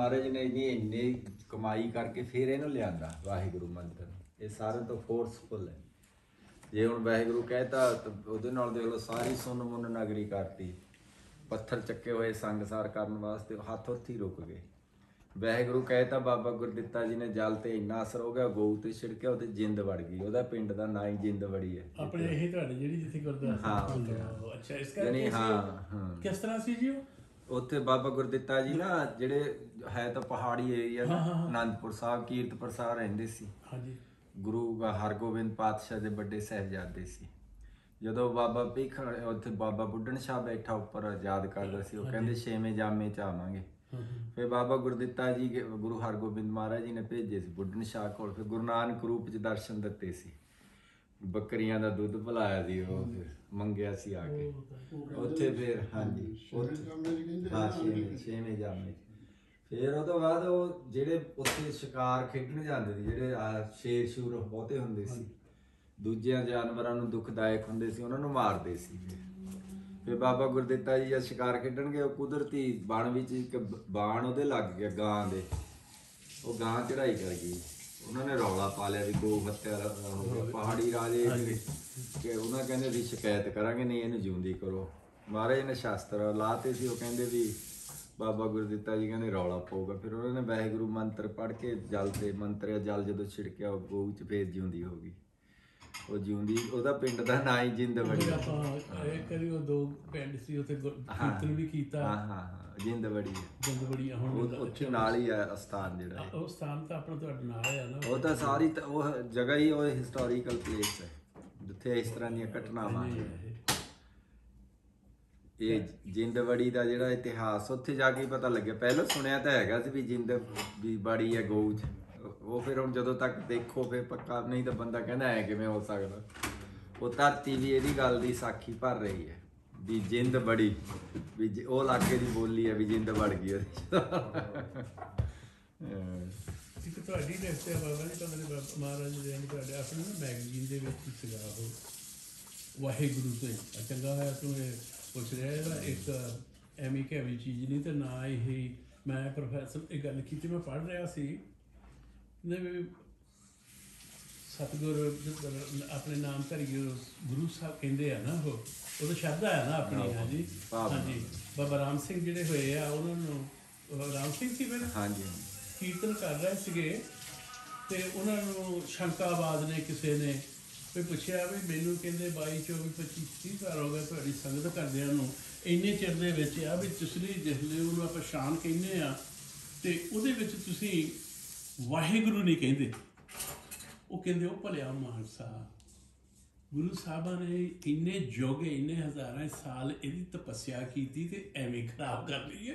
ਮਹਾਰਾਜ ਨੇ ਇਹਦੀ ਇੰਨੀ ਕਮਾਈ ਕਰਕੇ ਫਿਰ ਇਹਨੂੰ ਲਿਆਂਦਾ ਵਾਹਿਗੁਰੂ ਮੰਤਰ ਇਹ ਸਾਰੇ ਤੋਂ ਫੋਰਸਫੁਲ ਹੈ। ਜੇ ਹੁਣ ਵਾਹਿਗੁਰੂ ਕਹਿਤਾ ਉਹਦੇ ਨਾਲ ਦੇਖ ਲਓ ਸਾਰੀ ਸੁੰਨ ਮੁੰਨ ਨਗਰੀ ਕਰਤੀ। ਪੱਥਰ ਚੱਕੇ ਹੋਏ ਸੰਗਸਾਰ ਕਰਨ ਵਾਸਤੇ ਹੱਥ ਉੱਥੇ ਰੁਕ ਗਏ। ਵਾਹਿਗੁਰੂ ਕਹਿਤਾ ਬਾਬਾ ਗੁਰਦਿੱਤਾ ਜੀ ਨੇ ਜਲ ਤੇ ਇੰਨਾ ਅਸਰ ਹੋ ਗਿਆ ਗਊ ਤੇ ਛਿੜਕਿਆ ਉਹਤੇ ਜਿੰਦ ਵੜ ਗਈ। ਉਹਦਾ ਪਿੰਡ ਦਾ ਨਾਂ ਹੀ ਜਿੰਦ ਵੜੀ ਹੈ। ਆਪਣੇ ਇਹ ਤੁਹਾਡੇ ਜਿਹੜੀ ਜਿੱਥੇ ਗੁਰਦੁਆਰਾ ਹਾਂ, ਅੱਛਾ ਇਸ ਕਰਕੇ ਹਾਂ। ਕਿਸ ਤਰ੍ਹਾਂ ਸੀ ਜੀ ਉਹ? ਉੱਥੇ ਬਾਬਾ ਗੁਰਦਿੱਤਾ ਜੀ ਨਾ ਜਿਹੜੇ ਹੈ ਤਾਂ ਪਹਾੜੀ ਏਰੀਆ ਅਨੰਦਪੁਰ ਸਾਹਿਬ ਕੀਰਤਪੁਰ ਸਾਹਿਬ ਰਹਿੰਦੇ ਸੀ। ਹਾਂਜੀ। ਗੁਰੂ ਹਰਗੋਬਿੰਦ ਪਾਤਸ਼ਾਹ ਦੇ ਵੱਡੇ ਸਾਹਿਬਜ਼ਾਦੇ ਸੀ। ਜਦੋਂ ਬਾਬਾ ਭੀਖ ਉੱਥੇ ਬਾਬਾ ਬੁੱਢਣ ਸ਼ਾਹ ਬੈਠਾ ਉੱਪਰ ਯਾਦ ਕਰਦਾ ਸੀ ਉਹ ਕਹਿੰਦੇ ਛੇਵੇਂ ਜਾਮੇ ਚ ਆਵਾਂਗੇ। ਫਿਰ ਬਾਬਾ ਗੁਰਦਿੱਤਾ ਜੀ ਗੁਰੂ ਹਰਗੋਬਿੰਦ ਮਹਾਰਾਜ ਜੀ ਨੇ ਭੇਜੇ ਸੀ ਬੁੱਢਣ ਸ਼ਾਹ ਕੋਲ। ਫਿਰ ਗੁਰੂ ਨਾਨਕ ਰੂਪ ਚ ਦਰਸ਼ਨ ਦਿੱਤੇ ਸੀ। ਬੱਕਰੀਆਂ ਦਾ ਦੁੱਧ ਪਿਲਾਇਆ ਸੀ ਉਹ ਫਿਰ ਮੰਗਿਆ ਸੀ ਆ ਕੇ। ਉੱਥੇ ਫਿਰ ਹਾਂਜੀ ਉੱਥੇ। ਹਾਂ ਛੇਵੇਂ ਛੇਵੇਂ ਜਾਮੇ। ਫਿਰ ਉਹ ਤੋਂ ਬਾਅਦ ਉਹ ਜਿਹੜੇ ਉੱਥੇ ਸ਼ਿਕਾਰ ਖੇਡਣ ਜਾਂਦੇ ਸੀ ਜਿਹੜੇ ਆਹ ਸ਼ੇਰ ਸ਼ੂਰ ਬਹੁਤੇ ਹੁੰਦੇ ਸੀ। ਦੂਜਿਆਂ ਜਾਨਵਰਾਂ ਨੂੰ ਦੁਖਦਾਇਕ ਹੁੰਦੇ ਸੀ ਉਹਨਾਂ ਨੂੰ ਮਾਰਦੇ ਸੀ। ਫਿਰ ਬਾਬਾ ਗੁਰਦਿੱਤਾ ਜੀ ਜਦ ਸ਼ਿਕਾਰ ਖੇਡਣਗੇ ਉਹ ਕੁਦਰਤੀ ਬਣ ਵਿੱਚ ਇੱਕ ਬਾਣ ਉਹਦੇ ਲੱਗ ਗਿਆ ਗਾਂ ਦੇ। ਉਹ ਗਾਂ ਚੜਾਈ ਕਰ ਗਈ। ਉਹਨਾਂ ਨੇ ਰੌਲਾ ਪਾ ਲਿਆ ਵੀ ਗੋ ਹੱਤਿਆ ਦਾ ਹੋ ਗਿਆ ਪਹਾੜੀ ਰਾਜੇ ਕਿ ਉਹਨਾਂ ਕਹਿੰਦੇ ਵੀ ਸ਼ਿਕਾਇਤ ਕਰਾਂਗੇ ਨਹੀਂ ਇਹਨੂੰ ਜਿਉਂਦੀ ਕਰੋ। ਮਹਾਰਾਜ ਨੇ ਸ਼ਾਸਤਰ ਲਾਤੇ ਸੀ ਉਹ ਕਹਿੰਦੇ ਵੀ ਬਾਬਾ ਗੁਰਦਿੱਤਾ ਜੀ ਕਹਿੰਦੇ ਰੌਲਾ ਪਊਗਾ। ਫਿਰ ਉਹਨਾਂ ਨੇ ਵਾਹਿਗੁਰੂ ਮੰਤਰ ਪੜ੍ਹ ਕੇ ਜਲ ਤੇ ਮੰਤਰਿਆ ਜਲ ਜਦੋਂ ਛਿੜਕਿਆ ਉਹ ਗਊ ਚ ਫੇਰ ਜਿਉਂਦੀ ਹੋ ਗਈ। ਉਹ ਜਿਉਂਦੀ ਉਹਦਾ ਪਿੰਡ ਦਾ ਨਾਂ ਹੀ ਜਿੰਦ ਬੜੀ ਜਿਹੜਾ ਆਪਾਂ ਇਹ ਕਰੀ ਉਹ ਦੋ ਪਿੰਡ ਸੀ ਉੱਥੇ ਕੀਰਤਨ ਵੀ ਕੀਤਾ। ਹਾਂ ਹਾਂ। ਜਿੰਦ ਬੜੀ ਹੈ ਜੰਦ ਬੜੀਆਂ ਹੁਣ ਉਹ ਉੱਥੇ ਨਾਲ ਹੀ ਹੈ ਅਸਥਾਨ ਜਿਹੜਾ ਹੈ। ਉਹ ਸਥਾਨ ਤਾਂ ਆਪਣਾ ਤੁਹਾਡੇ ਨਾਲ ਆ ਨਾ। ਉਹ ਤਾਂ ਸਾਰੀ ਤਾਂ ਉਹ ਜਗ੍ਹਾ ਹੀ ਉਹ ਹਿਸਟੋਰੀਕਲ ਪਲੇਸ ਹੈ ਜਿੱਥੇ ਇਸ ਤਰ੍ਹਾਂ ਦੀਆਂ ਘਟਨਾਵਾਂ ਹੈ ਇਹ ਜਿੰਦਵੜੀ ਦਾ ਜਿਹੜਾ ਇਤਿਹਾਸ ਉੱਥੇ ਜਾ ਕੇ ਹੀ ਪਤਾ ਲੱਗਿਆ। ਪਹਿਲਾਂ ਸੁਣਿਆ ਤਾਂ ਹੈਗਾ ਸੀ ਵੀ ਜਿੰਦ ਵੀ ਬੜੀ ਹੈ ਗਊ 'ਚ। ਉਹ ਫਿਰ ਹੁਣ ਜਦੋਂ ਤੱਕ ਦੇਖੋ ਫਿਰ ਪੱਕਾ ਨਹੀਂ ਤਾਂ ਬੰਦਾ ਕਹਿੰਦਾ ਐ ਕਿਵੇਂ ਹੋ ਸਕਦਾ। ਉਹ ਧਰਤੀ ਵੀ ਇਹਦੀ ਗੱਲ ਦੀ ਸਾਖੀ ਭਰ ਰਹੀ ਹੈ। ਵੀ ਜਿੰਦ ਬੜੀ, ਵੀ ਜ- ਉਹ ਇਲਾਕੇ ਦੀ ਬੋਲੀ ਆ ਵੀ ਜਿੰਦ ਵੜ ਗਈ ਉਹਦੇ 'ਚ। ਇੱਕ ਤੁਹਾਡੀ ਦੱਸਿਆ ਬਾਬਾ ਜੀ ਤੁਹਾਨੂੰ ਬਾਬਾ ਮਹਾਰਾਜ ਜੀ ਨੇ ਤੁਹਾਡੇ ਆਪਣੇ ਨਾ ਮੈਗਜ਼ੀਨ ਦੇ ਵਿੱਚ ਹੀ ਸੀਗਾ ਉਹ ਵਾਹਿਗੁਰੂ ਤੇ। ਆ ਚੰਗਾ ਹੋਇਆ ਤੂੰ ਇਹ ਪੁੱਛ ਰਿਹਾ, ਇਹਦਾ ਇੱਕ ਐਵੇਂ ਕਿ ਐਵੇਂ ਚੀਜ਼ ਨਹੀਂ ਤੇ ਨਾ ਇਹ ਮੈਂ ਪ੍ਰੋਫੈਸਰ ਇਹ ਗੱਲ ਕੀਤੀ, ਮੈਂ ਪੜ੍ਹ ਰਿਹਾ ਸੀ। ਨੇ ਵੀ ਸਤਿਗੁਰ ਆਪਣੇ ਨਾਮ ਧਰਿਏ ਗੁਰੂ ਸਾਹਿਬ ਕਹਿੰਦੇ ਆ ਨਾ ਉਹ ਉਹਦਾ ਸ਼ਬਦ ਆ ਨਾ ਆਪਣੀ ਹਾਂਜੀ। ਹਾਂਜੀ। ਬਾਬਾ ਰਾਮ ਸਿੰਘ ਜਿਹੜੇ ਹੋਏ ਆ ਉਹਨਾਂ ਨੂੰ ਰਾਮ ਸਿੰਘ ਸੀ ਫਿਰ ਹਾਂਜੀ। ਕੀਰਤਨ ਕਰ ਰਹੇ ਸੀਗੇ ਤੇ ਉਹਨਾਂ ਨੂੰ ਸ਼ੰਕਾਬਾਦ ਨੇ ਕਿਸੇ ਨੇ ਵੀ ਪੁੱਛਿਆ ਵੀ ਮੈਨੂੰ ਕਹਿੰਦੇ 22 24 25 30 ਸਾਲ ਹੋ ਗਏ ਤੁਹਾਡੀ ਸੰਗਤ ਕਰਦਿਆਂ ਨੂੰ ਇੰਨੇ ਚਿਰ ਦੇ ਵਿੱਚ ਆ ਵੀ ਤੁਸਲੀ ਜਿਹਲੇ ਉਹਨੂੰ ਆਪਾਂ ਸ਼ਾਨ ਕਹਿੰਦੇ ਆ ਤੇ ਉਹਦੇ ਵਿੱਚ ਤੁਸੀਂ ਵਾਹਿਗੁਰੂ ਨਹੀਂ ਕਹਿੰਦੇ। ਉਹ ਕਹਿੰਦੇ ਉਹ ਭਲਿਆ ਮਾਨਸਾ ਗੁਰੂ ਸਾਹਿਬਾਂ ਨੇ ਇੰਨੇ ਜੋਗੇ ਇੰਨੇ ਹਜ਼ਾਰਾਂ ਸਾਲ ਇਹਦੀ ਤਪੱਸਿਆ ਕੀਤੀ ਤੇ ਐਵੇਂ ਖਰਾਬ ਕਰ ਲਈ ਹੈ?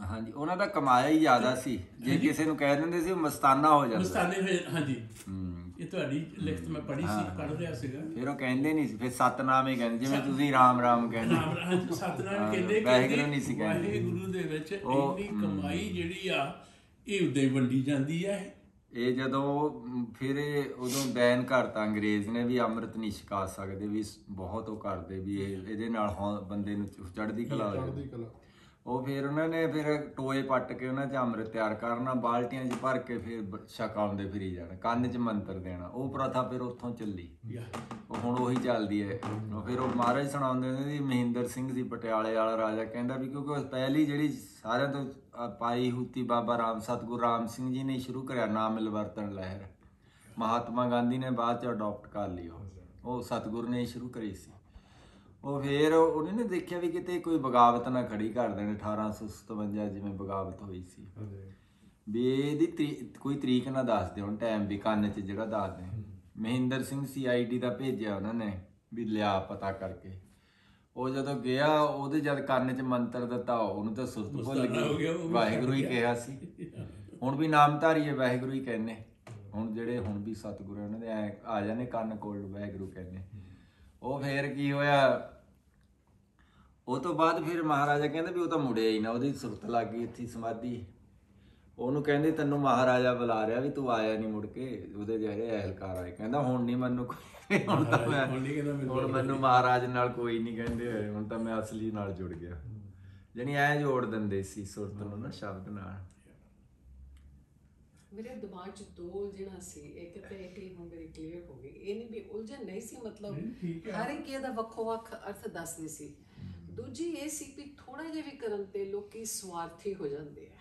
ਹਾਂਜੀ ਉਹਨਾਂ ਦਾ ਕਮਾਇਆ ਹੀ ਜ਼ਿਆਦਾ ਸੀ। ਜੇ ਕਿਸੇ ਨੂੰ ਕਹਿ ਦਿੰਦੇ ਸੀ ਉਹ ਮਸਤਾਨਾ ਹੋ ਜਾਂਦਾ। ਮਸਤਾਨੇ ਹੋਏ ਹਾਂਜੀ। ਹੂੰ। ਇਹ ਤੁਹਾਡੀ ਲਿਖਤ ਮੈਂ ਪੜ੍ਹੀ ਸੀ ਪੜ੍ਹ ਰਿਹਾ ਸੀਗਾ। ਫਿਰ ਉਹ ਕਹਿੰਦੇ ਨਹੀਂ ਸੀ ਫਿਰ ਸਤਨਾਮ ਹੀ ਕਹਿੰਦੇ ਜਿਵੇਂ ਤੁਸੀਂ ਰਾਮ ਰਾਮ ਕਹਿੰਦੇ। ਨਾਮ ਰਾਜ ਸਤਨਾਮ ਹਾਂ, ਕਹਿੰਦੇ ਵਾਹਿਗੁਰੂ ਨਹੀਂ ਸੀ ਕਹਿੰਦੇ। ਵਾਹਿਗੁਰੂ ਦੇ ਵਿੱਚ ਇੰਨੀ ਕਮਾਈ ਜਿਹੜੀ ਆ ਇਹ ਉਦੇ ਵੰਡੀ ਜਾਂਦੀ ਹੈ ਇਹ ਜਦੋਂ ਫਿਰ ਇਹ ਉਦੋਂ ਬੈਨ ਕਰਤਾ ਅੰਗਰੇਜ਼ ਨੇ ਵੀ ਅੰਮ੍ਰਿਤ ਨਹੀਂ ਛਕਾ ਸਕਦੇ ਵੀ ਬਹੁਤ ਉਹ ਕਰਦੇ ਵੀ ਇਹ ਇਹਦੇ ਨਾਲ ਬੰਦੇ ਨੂੰ ਚੜ੍ਹਦੀ ਕਲਾ ਹੋ ਜਾਂਦੀ ਉਹ ਫਿਰ ਉਹਨਾਂ ਨੇ ਫਿਰ ਟੋਏ ਪੱਟ ਕੇ ਉਹਨਾਂ 'ਚ ਅੰਮ੍ਰਿਤ ਤਿਆਰ ਕਰਨਾ ਬਾਲਟੀਆਂ 'ਚ ਭਰ ਕੇ ਫਿਰ ਛਕਾਉਂਦੇ ਫਿਰੀ ਜਾਣਾ ਕੰਨ 'ਚ ਮੰਤਰ ਦੇਣਾ ਉਹ ਪ੍ਰਥਾ ਫਿਰ ਉੱਥੋਂ ਚੱਲੀ। ਉਹ ਹੁਣ ਉਹੀ ਚੱਲਦੀ ਹੈ। ਫਿਰ ਉਹ ਮਹਾਰਾਜ ਸੁਣਾਉਂਦੇ ਨੇ ਮਹਿੰਦਰ ਸਿੰਘ ਸੀ ਪਟਿਆਲੇ ਵਾਲਾ ਰਾਜਾ ਕਹਿੰਦਾ ਵੀ ਕਿਉਂਕਿ ਉਹ ਪਹਿਲੀ ਜਿਹੜੀ ਸਾਰਿਆਂ ਤੋਂ ਅ, ਪਾਈ ਹੂਤੀ ਬਾਬਾ ਰਾਮ ਸਤਗੁਰੂ ਰਾਮ ਸਿੰਘ ਜੀ ਨੇ ਸ਼ੁਰੂ ਕਰਿਆ ਨਾਮ ਮਿਲਵਰਤਨ ਲਹਿਰ। ਮਹਾਤਮਾ ਗਾਂਧੀ ਨੇ ਬਾਅਦ ਚ ਅਡਾਪਟ ਕਰ ਲਈ ਉਹ। ਉਹ ਸਤਗੁਰੂ ਨੇ ਹੀ ਸ਼ੁਰੂ ਕਰੀ ਸੀ। ਉਹ ਫਿਰ ਉਹਨੇ ਨੇ ਦੇਖਿਆ ਵੀ ਕਿਤੇ ਕੋਈ ਬਗਾਵਤ ਨਾ ਖੜੀ ਕਰ ਦੇਣ 1857 ਜਿਵੇਂ ਬਗਾਵਤ ਹੋਈ ਸੀ। ਵੀ ਇਹਦੀ ਤਰੀ- ਕੋਈ ਤਰੀਕ ਨਾ ਦੱਸ ਦਿਓ ਹੁਣ ਟਾਈਮ ਵੀ ਕੰਨ 'ਚ ਜਿਹੜਾ ਦੱਸ ਦੇ। ਮਹਿੰਦਰ ਸਿੰਘ ਸੀਆਈਡੀ ਦਾ ਭੇਜਿਆ ਉਹਨਾਂ ਨੇ ਵੀ ਲਿਆ ਪਤਾ ਕਰਕੇ। ਉਹ ਜਦੋਂ ਗਿਆ ਉਹਦੇ ਜਦ ਕੰਨ 'ਚ ਮੰਤਰ ਦਿੱਤਾ ਉਹਨੂੰ ਤਾਂ ਭੁੱਲ ਮਸਤਾਨਾ ਹੋ ਗਈ ਵਾਹਿਗੁਰੂ ਹੀ ਕਿਹਾ ਸੀ। ਹੁਣ ਵੀ ਨਾਮਧਾਰੀ ਹੈ ਵਾਹਿਗੁਰੂ ਹੀ ਕਹਿੰਦੇ। ਹੁਣ ਜਿਹੜੇ ਹੁਣ ਵੀ ਸਤਿਗੁਰੂ ਉਹਨਾਂ ਦੇ ਐਂ ਆ ਜਾਂਦੇ ਕੰਨ ਕੋਲ ਵਾਹਿਗੁਰੂ ਕਹਿੰਦੇ। ਉਹ ਫੇਰ ਕੀ ਹੋਇਆ? ਉਹ ਤੋਂ ਬਾਅਦ ਫਿਰ ਮਹਾਰਾਜਾ ਕਹਿੰਦੇ ਵੀ ਉਹ ਤਾਂ ਮੁੜਿਆ ਹੀ ਨਾ ਉਹਦੀ ਸੁਰਤ ਲੱਗ ਗਈ ਇੱਥੇ ਸਮਾਧੀ। ਉਹਨੂੰ ਕਹਿੰਦੇ ਤੈਨੂੰ ਮਹਾਰਾਜਾ ਬੁਲਾ ਰਿਹਾ ਵੀ ਤੂੰ ਆਇਆ ਨਹੀਂ ਮੁੜ ਕੇ ਉਹਦੇ ਜਿਹੜੇ ਅਹਿਲਕਾਰ ਆਏ। ਕਹਿੰਦਾ ਹੁਣ ਨਹੀਂ ਮੈਨੂੰ ਕੋਈ ਹੁਣ ਤਾਂ ਮੈਂ ਹੁਣ ਨਹੀਂ ਕਹਿੰਦਾ ਮੈਨੂੰ ਹੁਣ ਮੈਨੂੰ ਮਹਾਰਾਜ ਨਾਲ ਕੋਈ ਨਹੀਂ ਕਹਿੰਦੇ ਹੋਏ ਹੁਣ ਤਾਂ ਮੈਂ ਅਸਲੀ ਨਾਲ ਜੁੜ ਗਿਆ। ਜਾਨੀ ਐ ਜੋੜ ਦਿੰਦੇ ਸੀ ਸੁਰਤ ਨੂੰ ਨਾ ਸ਼ਬਦ ਨਾਲ। ਮੇਰੇ ਦਿਮਾਗ 'ਚ ਦੋ ਉਲਝਣਾ ਸੀ ਇੱਕ ਤਾਂ ਇਹ ਕਿ ਹੁਣ ਮੇਰੀ ਕਲੀਅਰ ਹੋ ਗਈ। ਇਹ ਨਹੀਂ ਵੀ ਉਲਝਣ ਨਹੀਂ ਸੀ ਮਤਲਬ ਹੈ। ਹਰ ਇੱਕ ਇਹਦਾ ਵੱਖੋ ਵੱਖ ਅਰਥ ਦੱਸਦੇ ਸੀ। ਦੂਜੀ ਇਹ ਸੀ ਕਿ ਥੋੜਾ ਜਿਹਾ ਵੀ ਕਰਨ ਤੇ ਲੋਕੀ ਸਵਾਰਥੀ ਹੋ ਜਾਂਦੇ ਆ।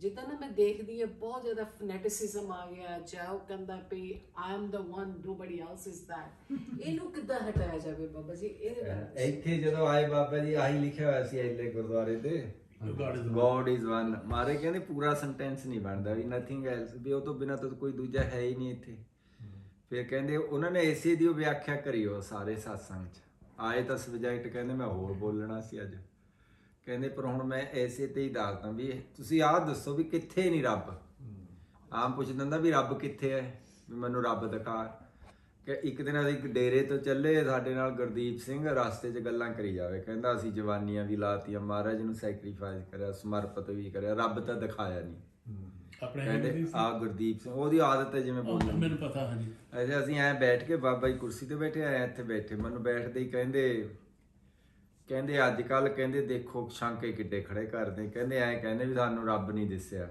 ਜਿੱਦਾਂ ਨਾ ਮੈਂ ਦੇਖਦੀ ਆ ਬਹੁਤ ਜ਼ਿਆਦਾ ਫਨੈਟਿਸਿਜ਼ਮ ਆ ਗਿਆ ਜਾਂ ਉਹ ਕਹਿੰਦਾ ਵੀ I am the one nobody else is that ਇਹਨੂੰ ਕਿੱਦਾਂ ਹਟਾਇਆ ਜਾਵੇ ਬਾਬਾ ਜੀ? ਇਹਦੇ ਬਾਰੇ ਇੱਥੇ ਜਦੋਂ ਆਏ ਬਾਬਾ ਜੀ ਆਹੀ ਲਿਖਿਆ ਹੋਇਆ ਸੀ ਐਲੇ ਗੁਰਦੁਆਰੇ ਤੇ. ਗੋਡ ਇਜ਼ ਵਨ ਮਾਰੇ ਕਹਿੰਦੇ ਪੂਰਾ ਸੈਂਟੈਂਸ ਨਹੀਂ ਬਣਦਾ ਵੀ ਨਥਿੰਗ ਐਲਸ ਵੀ ਉਹ ਤੋਂ ਬਿਨਾ ਤਾਂ ਕੋਈ ਦੂਜਾ ਹੈ ਹੀ ਨਹੀਂ ਇੱਥੇ। ਫਿਰ ਕਹਿੰਦੇ ਉਹਨਾਂ ਨੇ ਇਸੇ ਦੀ ਵਿਆਖਿਆ ਕਰੀ ਉਹ ਸਾਰੇ satsang ਚ। ਆਏ ਤਾਂ ਸਬਜੈਕਟ ਕਹਿੰਦੇ ਮੈਂ ਹੋਰ ਬੋਲਣਾ ਸੀ ਅੱਜ। ਕਹਿੰਦੇ ਪਰ ਹੁਣ ਮੈਂ ਐਸੇ ਤੇ ਹੀ ਦੱਸਦਾ ਵੀ ਤੁਸੀਂ ਆਹ ਦੱਸੋ ਵੀ ਕਿੱਥੇ ਨਹੀਂ ਰੱਬ। ਆਮ ਪੁੱਛ ਦਿੰਦਾ ਵੀ ਰੱਬ ਕਿੱਥੇ ਹੈ? ਵੀ ਮੈਨੂੰ ਰੱਬ ਦਿਖਾ। ਕਿ ਇੱਕ ਦਿਨ ਅਸੀਂ ਇੱਕ ਡੇਰੇ ਤੋਂ ਚੱਲੇ ਸਾਡੇ ਨਾਲ ਗੁਰਦੀਪ ਸਿੰਘ ਰਸਤੇ 'ਚ ਗੱਲਾਂ ਕਰੀ ਜਾਵੇ। ਕਹਿੰਦਾ ਅਸੀਂ ਜਵਾਨੀਆਂ ਵੀ ਲਾਤੀਆਂ ਮਹਾਰਾਜ ਨੂੰ ਸੈਕਰੀਫਾਈਸ ਕਰਿਆ ਸਮਰਪਿਤ ਵੀ ਕਰਿਆ ਰੱਬ ਤਾਂ ਦਿਖਾਇਆ ਨਹੀਂ ਆਪਣੇ ਆ ਗੁਰਦੀਪ ਸਿੰਘ। ਉਹਦੀ ਆਦਤ ਹੈ ਜਿਵੇਂ ਬੋਲਣ ਮੈਨੂੰ ਪਤਾ ਹਾਂਜੀ। ਅਸੀਂ ਐ ਬੈਠ ਕੇ ਬਾਬਾ ਜੀ ਕੁਰਸੀ ਤੇ ਬੈਠੇ ਆਏ ਇੱਥੇ ਬੈਠੇ। ਮੈਨੂੰ ਬੈਠਦੇ ਹੀ ਕਹਿੰਦੇ ਕਹਿੰਦੇ ਅੱਜ ਕੱਲ ਕਹਿੰਦੇ ਦੇਖੋ ਸ਼ਾਂਕੇ ਕਿੱਡੇ ਖੜੇ ਕਰਦੇ ਕਹਿੰਦੇ ਐ ਕਹਿੰਦੇ ਵੀ ਸਾਨੂੰ ਰੱਬ ਨਹੀਂ ਦਿਸਿਆ।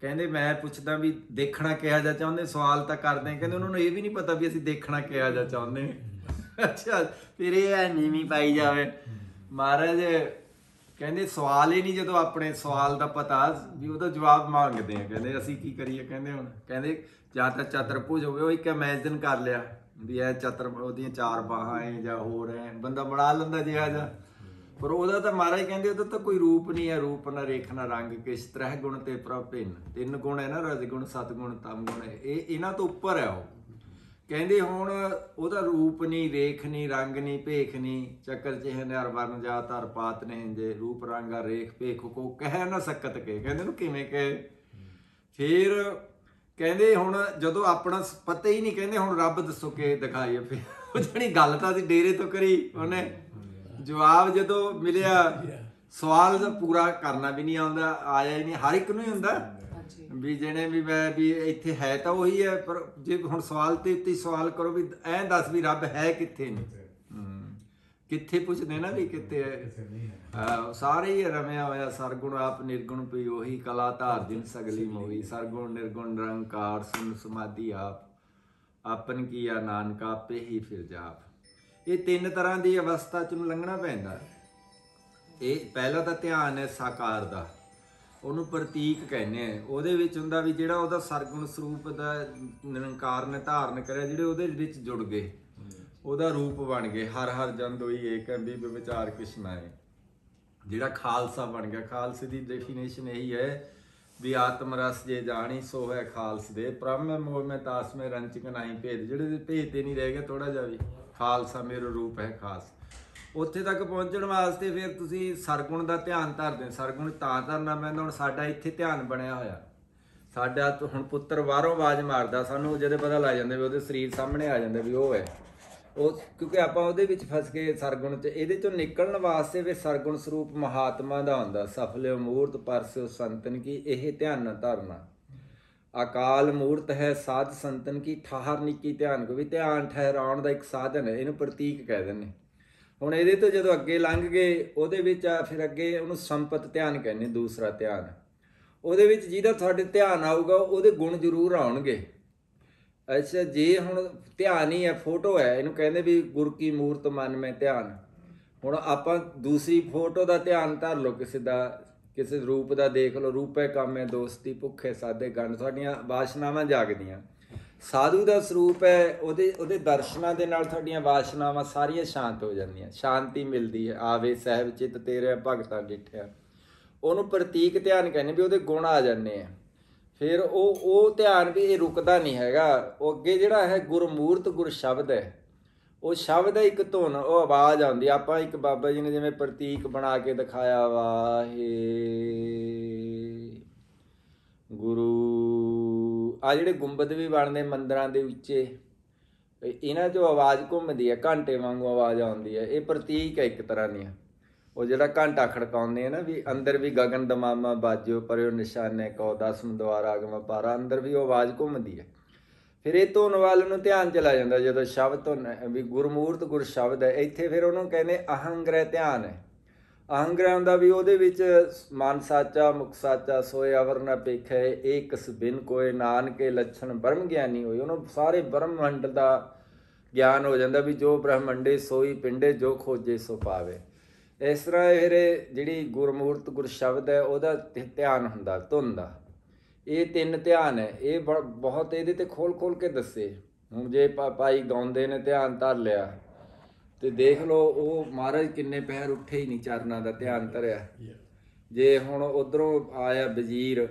ਕਹਿੰਦੇ ਮੈਂ ਪੁੱਛਦਾ ਵੀ ਦੇਖਣਾ ਕਿਹਾ ਜਾ ਚਾਹੁੰਦੇ? ਸਵਾਲ ਤਾਂ ਕਰਦੇ ਕਹਿੰਦੇ ਉਹਨਾਂ ਨੂੰ ਇਹ ਵੀ ਨਹੀਂ ਪਤਾ ਵੀ ਅਸੀਂ ਦੇਖਣਾ ਕਿਹਾ ਜਾ ਚਾਹੁੰਦੇ। ਅੱਛਾ, ਫਿਰ ਇਹ ਐ ਨੀਵੀਂ ਪਾਈ ਜਾਵੇ। ਮਹਾਰਾਜ ਕਹਿੰਦੇ ਸਵਾਲ ਹੀ ਨਹੀਂ ਜਦੋਂ ਆਪਣੇ ਸਵਾਲ ਦਾ ਪਤਾ ਵੀ ਉਹਦਾ ਜਵਾਬ ਮੰਗਦੇ ਆ। ਕਹਿੰਦੇ ਅਸੀਂ ਕੀ ਕਰੀਏ? ਕਹਿੰਦੇ ਹੁਣ ਕਹਿੰਦੇ ਜਾਂ ਤਾਂ ਚਤਰਭੁਜ ਹੋਵੇ। ਉਹ ਇੱਕ ਇਮੇਜਿਨ ਕਰ ਲਿਆ। ਵੀ ਇਹ ਚਤਰ ਉਹਦੀਆਂ ਚਾਰ ਬਾਹਾਂ ਐ ਜਾਂ ਹੋਰ ਐ ਬੰਦਾ ਬਣਾ ਲੈਂਦਾ ਜਿਹਾ ਜਾ ਪਰ ਉਹਦਾ ਤਾਂ ਮਹਾਰਾਜ ਕਹਿੰਦੇ ਉਹਦਾ ਤਾਂ ਕੋਈ ਰੂਪ ਨਹੀਂ ਹੈ ਰੂਪ ਨਾ ਰੇਖ ਨਾ ਰੰਗ ਕਿਸ ਤਰ੍ਹਾਂ ਗੁਣ ਤੇ ਪ੍ਰਭ ਭਿੰਨ। ਤਿੰਨ ਗੁਣ ਹੈ ਨਾ ਰਜ ਗੁਣ ਸਤ ਗੁਣ ਤਮ ਗੁਣ। ਇਹ ਇਹਨਾਂ ਤੋਂ ਉੱਪਰ ਹੈ ਉਹ। ਕਹਿੰਦੇ ਹੁਣ ਉਹਦਾ ਰੂਪ ਨਹੀਂ ਰੇਖ ਨਹੀਂ ਰੰਗ ਨਹੀਂ ਭੇਖ ਨਹੀਂ ਚੱਕਰ ਚਿਹਨ ਹਰ ਵਰਨ ਜਾ ਧਰ ਪਾਤ ਨੇ ਜੇ ਰੂਪ ਰੰਗਾ ਰੇਖ ਭੇਖ ਕੋ ਕਹਿ ਨਾ ਸਕਤ ਕੇ। ਕਹਿੰਦੇ ਨੂੰ ਕਿਵੇਂ ਕਹੇ? ਫਿਰ ਕਹਿੰਦੇ ਹੁਣ ਜਦੋਂ ਆਪਣਾ ਪਤਾ ਹੀ ਨਹੀਂ ਕਹਿੰਦੇ ਹੁਣ ਰੱਬ ਦੱਸੋ ਕਿ ਦਿਖਾਈਏ ਫਿਰ। ਉਹ ਜਿਹੜੀ ਗੱਲ ਤਾਂ ਅਸੀਂ ਡੇਰੇ ਤੋਂ ਕਰੀ ਉਹਨੇ ਜਵਾਬ ਜਦੋਂ ਮਿਲਿਆ ਸਵਾਲ ਦਾ ਪੂਰਾ ਕਰਨਾ ਵੀ ਨਹੀਂ ਆਉਂਦਾ ਆਇਆ ਹੀ ਨਹੀਂ ਹਰ ਇੱਕ ਨੂੰ ਹੀ ਹੁੰਦਾ। ਵੀ ਜਿਹੜੇ ਵੀ ਮੈਂ ਵੀ ਇੱਥੇ ਹੈ ਤਾਂ ਉਹੀ ਹੈ ਪਰ ਜੇ ਹੁਣ ਸਵਾਲ ਤੇ ਉੱਤੇ ਸਵਾਲ ਕਰੋ ਵੀ ਐਂ ਦੱਸ ਵੀ ਰੱਬ ਹੈ ਕਿੱਥੇ ਨੇ। ਕਿੱਥੇ ਪੁੱਛਦੇ ਨਾ ਵੀ ਕਿੱਥੇ ਹੈ? ਸਾਰੇ ਹੀ ਰਮਿਆ ਹੋਇਆ ਸਰਗੁਣ ਆਪ ਨਿਰਗੁਣ ਪਈ ਉਹੀ ਕਲਾ ਧਾਰ ਜਿਨ ਸਗਲੀ ਮੋਹੀ। ਸਰਗੁਣ ਨਿਰਗੁਣ ਨਿਰੰਕਾਰ ਸੁਨ ਸਮਾਧੀ ਆਪ। ਆਪਨ ਕੀਆ ਨਾਨਕ ਆਪੇ ਹੀ ਫਿਰ ਜਾਪ। ਇਹ ਤਿੰਨ ਤਰ੍ਹਾਂ ਦੀ ਅਵਸਥਾ ਚ ਨੂੰ ਲੰਘਣਾ ਪੈਂਦਾ। ਇਹ ਪਹਿਲਾ ਤਾਂ ਧਿਆਨ ਹੈ ਸਾਕਾਰ ਦਾ। ਉਹਨੂੰ ਪ੍ਰਤੀਕ ਕਹਿੰਦੇ ਆ। ਉਹਦੇ ਵਿੱਚ ਹੁੰਦਾ ਵੀ ਜਿਹੜਾ ਉਹਦਾ ਸਰਗੁਣ ਸਰੂਪ ਦਾ ਨਿਰੰਕਾਰ ਨੇ ਧਾਰਨ ਕਰਿਆ ਜਿਹੜੇ ਉਹਦੇ ਵਿੱਚ ਜੁੜ ਗਏ। ਉਹਦਾ ਰੂਪ ਬਣ ਗਏ, ਹਰ ਹਰ ਜਨ ਦੋਈ ਏਕ ਵੀ ਵਿਚਾਰ ਕਿਸ਼ਨਾਏ ਜਿਹੜਾ ਖਾਲਸਾ ਬਣ ਗਿਆ, ਖਾਲਸੇ ਦੀ ਡੈਫੀਨੇਸ਼ਨ ਇਹੀ ਹੈ ਵੀ ਆਤਮ ਰਸ ਜੇ ਜਾਣੀ, ਸੋ ਹੈ ਖਾਲਸ ਦੇ। ਬ੍ਰਹਮ ਮੋਹ ਮੈਂ, ਤਾਸ ਮੈਂ ਰੰਚਕ ਨਹੀਂ ਭੇਦ। ਜਿਹੜੇ ਦੇ ਭੇਦ ਤੇ ਨਹੀਂ ਰਹਿ ਗਿਆ ਥੋੜਾ ਜਿਹਾ ਵੀ। ਖਾਲਸਾ ਮੇਰਾ ਰੂਪ ਹੈ ਖਾਸ। ਉੱਥੇ ਤੱਕ ਪਹੁੰਚਣ ਵਾਸਤੇ ਫਿਰ ਤੁਸੀਂ ਸਰਗੁਣ ਦਾ ਧਿਆਨ ਧਰਦੇ ਹੋ। ਸਰਗੁਣ ਤਾਂ ਧਰਨਾ ਪੈਂਦਾ, ਹੁਣ ਸਾਡਾ ਇੱਥੇ ਧਿਆਨ ਬਣਿਆ ਹੋਇਆ। ਸਾਡਾ ਹੁਣ ਪੁੱਤਰ ਬਾਹਰੋਂ ਆਵਾਜ਼ ਮਾਰਦਾ, ਸਾਨੂੰ ਜਦੋਂ ਪਤਾ ਲੱਗ ਜਾਂਦਾ ਵੀ ਉਹਦੇ ਸਰੀਰ ਸਾਹਮਣੇ ਆ ਜਾਂਦਾ ਵੀ ਉਹ ਹੈ। ਉਹ ਕਿਉਂਕਿ ਆਪਾਂ ਉਹਦੇ ਵਿੱਚ ਫਸ ਗਏ ਸਰਗੁਣ ਚ, ਇਹਦੇ ਚੋਂ ਨਿਕਲਣ ਵਾਸਤੇ ਵੀ ਸਰਗੁਣ ਸਰੂਪ ਮਹਾਤਮਾ ਦਾ ਹੁੰਦਾ ਸਫਲਿਓ ਮੂਰਤ ਪਰਸਿਓ ਸੰਤਨ ਕੀ, ਇਹ ਧਿਆਨ ਨਾ ਧਰਨਾ। ਅਕਾਲ ਮੂਰਤ ਹੈ ਸਾਧ ਸੰਤਨ ਕੀ, ਠਾਹਰ ਨਿੱਕੀ ਧਿਆਨ ਕੋ, ਵੀ ਧਿਆਨ ਠਹਿਰਾਉਣ ਦਾ ਇੱਕ ਸਾਧਨ ਹੈ, ਇਹਨੂੰ ਪ੍ਰਤੀਕ ਕਹਿ ਦਿੰਦੇ। ਹੁਣ ਇਹਦੇ ਤੋਂ ਜਦੋਂ ਅੱਗੇ ਲੰਘ ਗਏ, ਉਹਦੇ ਵਿੱਚ ਆ ਫਿਰ ਅੱਗੇ ਉਹਨੂੰ ਸੰਪਤ ਧਿਆਨ ਕਹਿੰਦੇ ਦੂਸਰਾ ਧਿਆਨ। ਉਹਦੇ ਵਿੱਚ ਜਿਹਦਾ ਤੁਹਾਡੇ ਧਿਆਨ ਆਊਗਾ, ਉਹਦੇ ਗੁਣ ਜ਼ਰੂਰ ਆਉਣਗੇ। ਅੱਛਾ, ਜੇ ਹੁਣ ਧਿਆਨ ਹੀ ਹੈ, ਫੋਟੋ ਹੈ, ਇਹਨੂੰ ਕਹਿੰਦੇ ਵੀ ਗੁਰ ਕੀ ਮੂਰਤ ਮਨ ਮੈਂ ਧਿਆਨ। ਹੁਣ ਆਪਾਂ ਦੂਸਰੀ ਫੋਟੋ ਦਾ ਧਿਆਨ ਧਰ ਲਓ, ਕਿਸੇ ਦਾ, ਕਿਸੇ ਰੂਪ ਦਾ ਦੇਖ ਲਓ, ਰੂਪੇ ਕਾਮੇ ਦੋਸਤੀ, ਭੁੱਖੇ ਸਾਦੇ ਗੰਢ ਤੁਹਾਡੀਆਂ ਵਾਸ਼ਨਾਵਾਂ ਜਾਗਦੀਆਂ। ਸਾਧੂ ਦਾ ਸਰੂਪ ਹੈ, ਉਹਦੇ ਉਹਦੇ ਦਰਸ਼ਨਾਂ ਦੇ ਨਾਲ ਤੁਹਾਡੀਆਂ ਵਾਸ਼ਨਾਵਾਂ ਸਾਰੀਆਂ ਸ਼ਾਂਤ ਹੋ ਜਾਂਦੀਆਂ। ਸ਼ਾਂਤੀ ਮਿਲਦੀ ਹੈ, ਆਵੇ ਸਹਿਬ ਚਿਤ ਤੇਰੇ ਭਗਤਾਂ ਡਿਠਿਆ ਉਹਨੂੰ ਪ੍ਰਤੀਕ ਧਿਆਨ ਕਹਿੰਦੇ ਵੀ ਉਹਦੇ ਗੁਣ ਆ ਜਾਂਦੇ ਆ। ਫਿਰ ਉਹ ਉਹ ਧਿਆਨ ਵੀ ਇਹ ਰੁਕਦਾ ਨਹੀਂ ਹੈਗਾ। ਉਹ ਅੱਗੇ ਜਿਹੜਾ ਹੈ ਗੁਰਮੂਰਤ, ਗੁਰ ਸ਼ਬਦ ਹੈ। ਉਹ ਸ਼ਬਦ ਹੈ, ਇੱਕ ਧੁਨ, ਉਹ ਆਵਾਜ਼ ਆਉਂਦੀ। ਆਪਾਂ ਇੱਕ ਬਾਬਾ ਜੀ ਨੇ ਜਿਵੇਂ ਪ੍ਰਤੀਕ ਬਣਾ ਕੇ ਦਿਖਾਇਆ, ਵਾਹੇ ਗੁਰੂ। ਆ ਜਿਹੜੇ ਗੁੰਬਦ ਵੀ ਬਣਦੇ ਮੰਦਰਾਂ ਦੇ ਉੱਚੇ ਇਹਨਾਂ 'ਚੋਂ ਆਵਾਜ਼ ਘੁੰਮਦੀ ਹੈ, ਘੰਟੇ ਵਾਂਗੂ ਆਵਾਜ਼ ਆਉਂਦੀ ਹੈ। ਇਹ ਪ੍ਰਤੀਕ ਹੈ ਇੱਕ ਤਰ੍ਹਾਂ ਦੀਆਂ। ਉਹ ਜਿਹੜਾ ਘੰਟਾ ਖੜਕਾਉਂਦੇ ਆ ਨਾ ਵੀ ਅੰਦਰ ਵੀ ਗਗਨ ਦਮਾਮਾ ਬਾਜਿਓ, ਪਰਿਓ ਨਿਸ਼ਾਨੇ ਕੋ ਦਸਮ ਦਵਾਰ ਆਗਮ ਪਾਰਾ, ਅੰਦਰ ਵੀ ਉਹ ਆਵਾਜ਼ ਘੁੰਮਦੀ ਹੈ ਫਿਰ ਇਹ ਧੁਨ ਵੱਲ ਨੂੰ ਧਿਆਨ ਚਲਾ ਜਾਂਦਾ, ਜਦੋਂ ਸ਼ਬਦ ਧੁਨ ਵੀ ਗੁਰਮੂਰਤ ਗੁਰ ਸ਼ਬਦ ਹੈ, ਇੱਥੇ ਫਿਰ ਉਹਨੂੰ ਕਹਿੰਦੇ ਅਹੰਗ੍ਰਹਿ ਧਿਆਨ ਹੈ। ਅਹੰਗ੍ਰਹਿ ਹੁੰਦਾ ਵੀ ਉਹਦੇ ਵਿੱਚ ਮਨ ਸਾਚਾ, ਮੁਖ ਸਾਚਾ, ਸੋਏ ਅਵਰ ਨ ਪੇਖੈ ਏਕ ਬਿਨ ਕੋਏ ਨਾਨਕੇ ਲੱਛਣ ਬ੍ਰਹਮ ਗਿਆਨੀ ਹੋਏ ਉਹਨੂੰ ਸਾਰੇ ਬ੍ਰਹਮੰਡ ਦਾ ਗਿਆਨ ਹੋ ਜਾਂਦਾ ਵੀ ਜੋ ਬ੍ਰਹਮੰਡੇ ਸੋਈ ਪਿੰਡੇ, ਜੋ ਖੋਜੇ ਸੋ ਪਾਵੇ। ਇਸ ਤਰ੍ਹਾਂ ਇਹ ਜਿਹੜੀ ਗੁਰਮੂਰਤ ਗੁਰ ਸ਼ਬਦ ਹੈ, ਉਹਦਾ ਧਿਆਨ ਹੁੰਦਾ ਧੁਨ ਦਾ। ਇਹ ਤਿੰਨ ਧਿਆਨ ਹੈ। ਇਹ ਬ- ਬਹੁਤ ਇਹਦੇ ਤੇ ਖੋਲ ਖੋਲ ਕੇ ਦੱਸੇ। ਹੁਣ ਜੇ ਭਾ- ਭਾਈ ਗਾਉਂਦੇ ਨੇ, ਧਿਆਨ ਧਰ ਲਿਆ। ਤੇ ਦੇਖ ਲਓ, ਉਹ ਮਹਾਰਾਜ ਕਿੰਨੇ ਪੈਰ ਉੱਠੇ ਹੀ ਨਹੀਂ ਚਰਨਾਂ ਦਾ ਧਿਆਨ ਧਰਿਆ। ਜੇ ਹੁਣ ਉਧਰੋਂ ਆਇਆ ਵਜ਼ੀਰ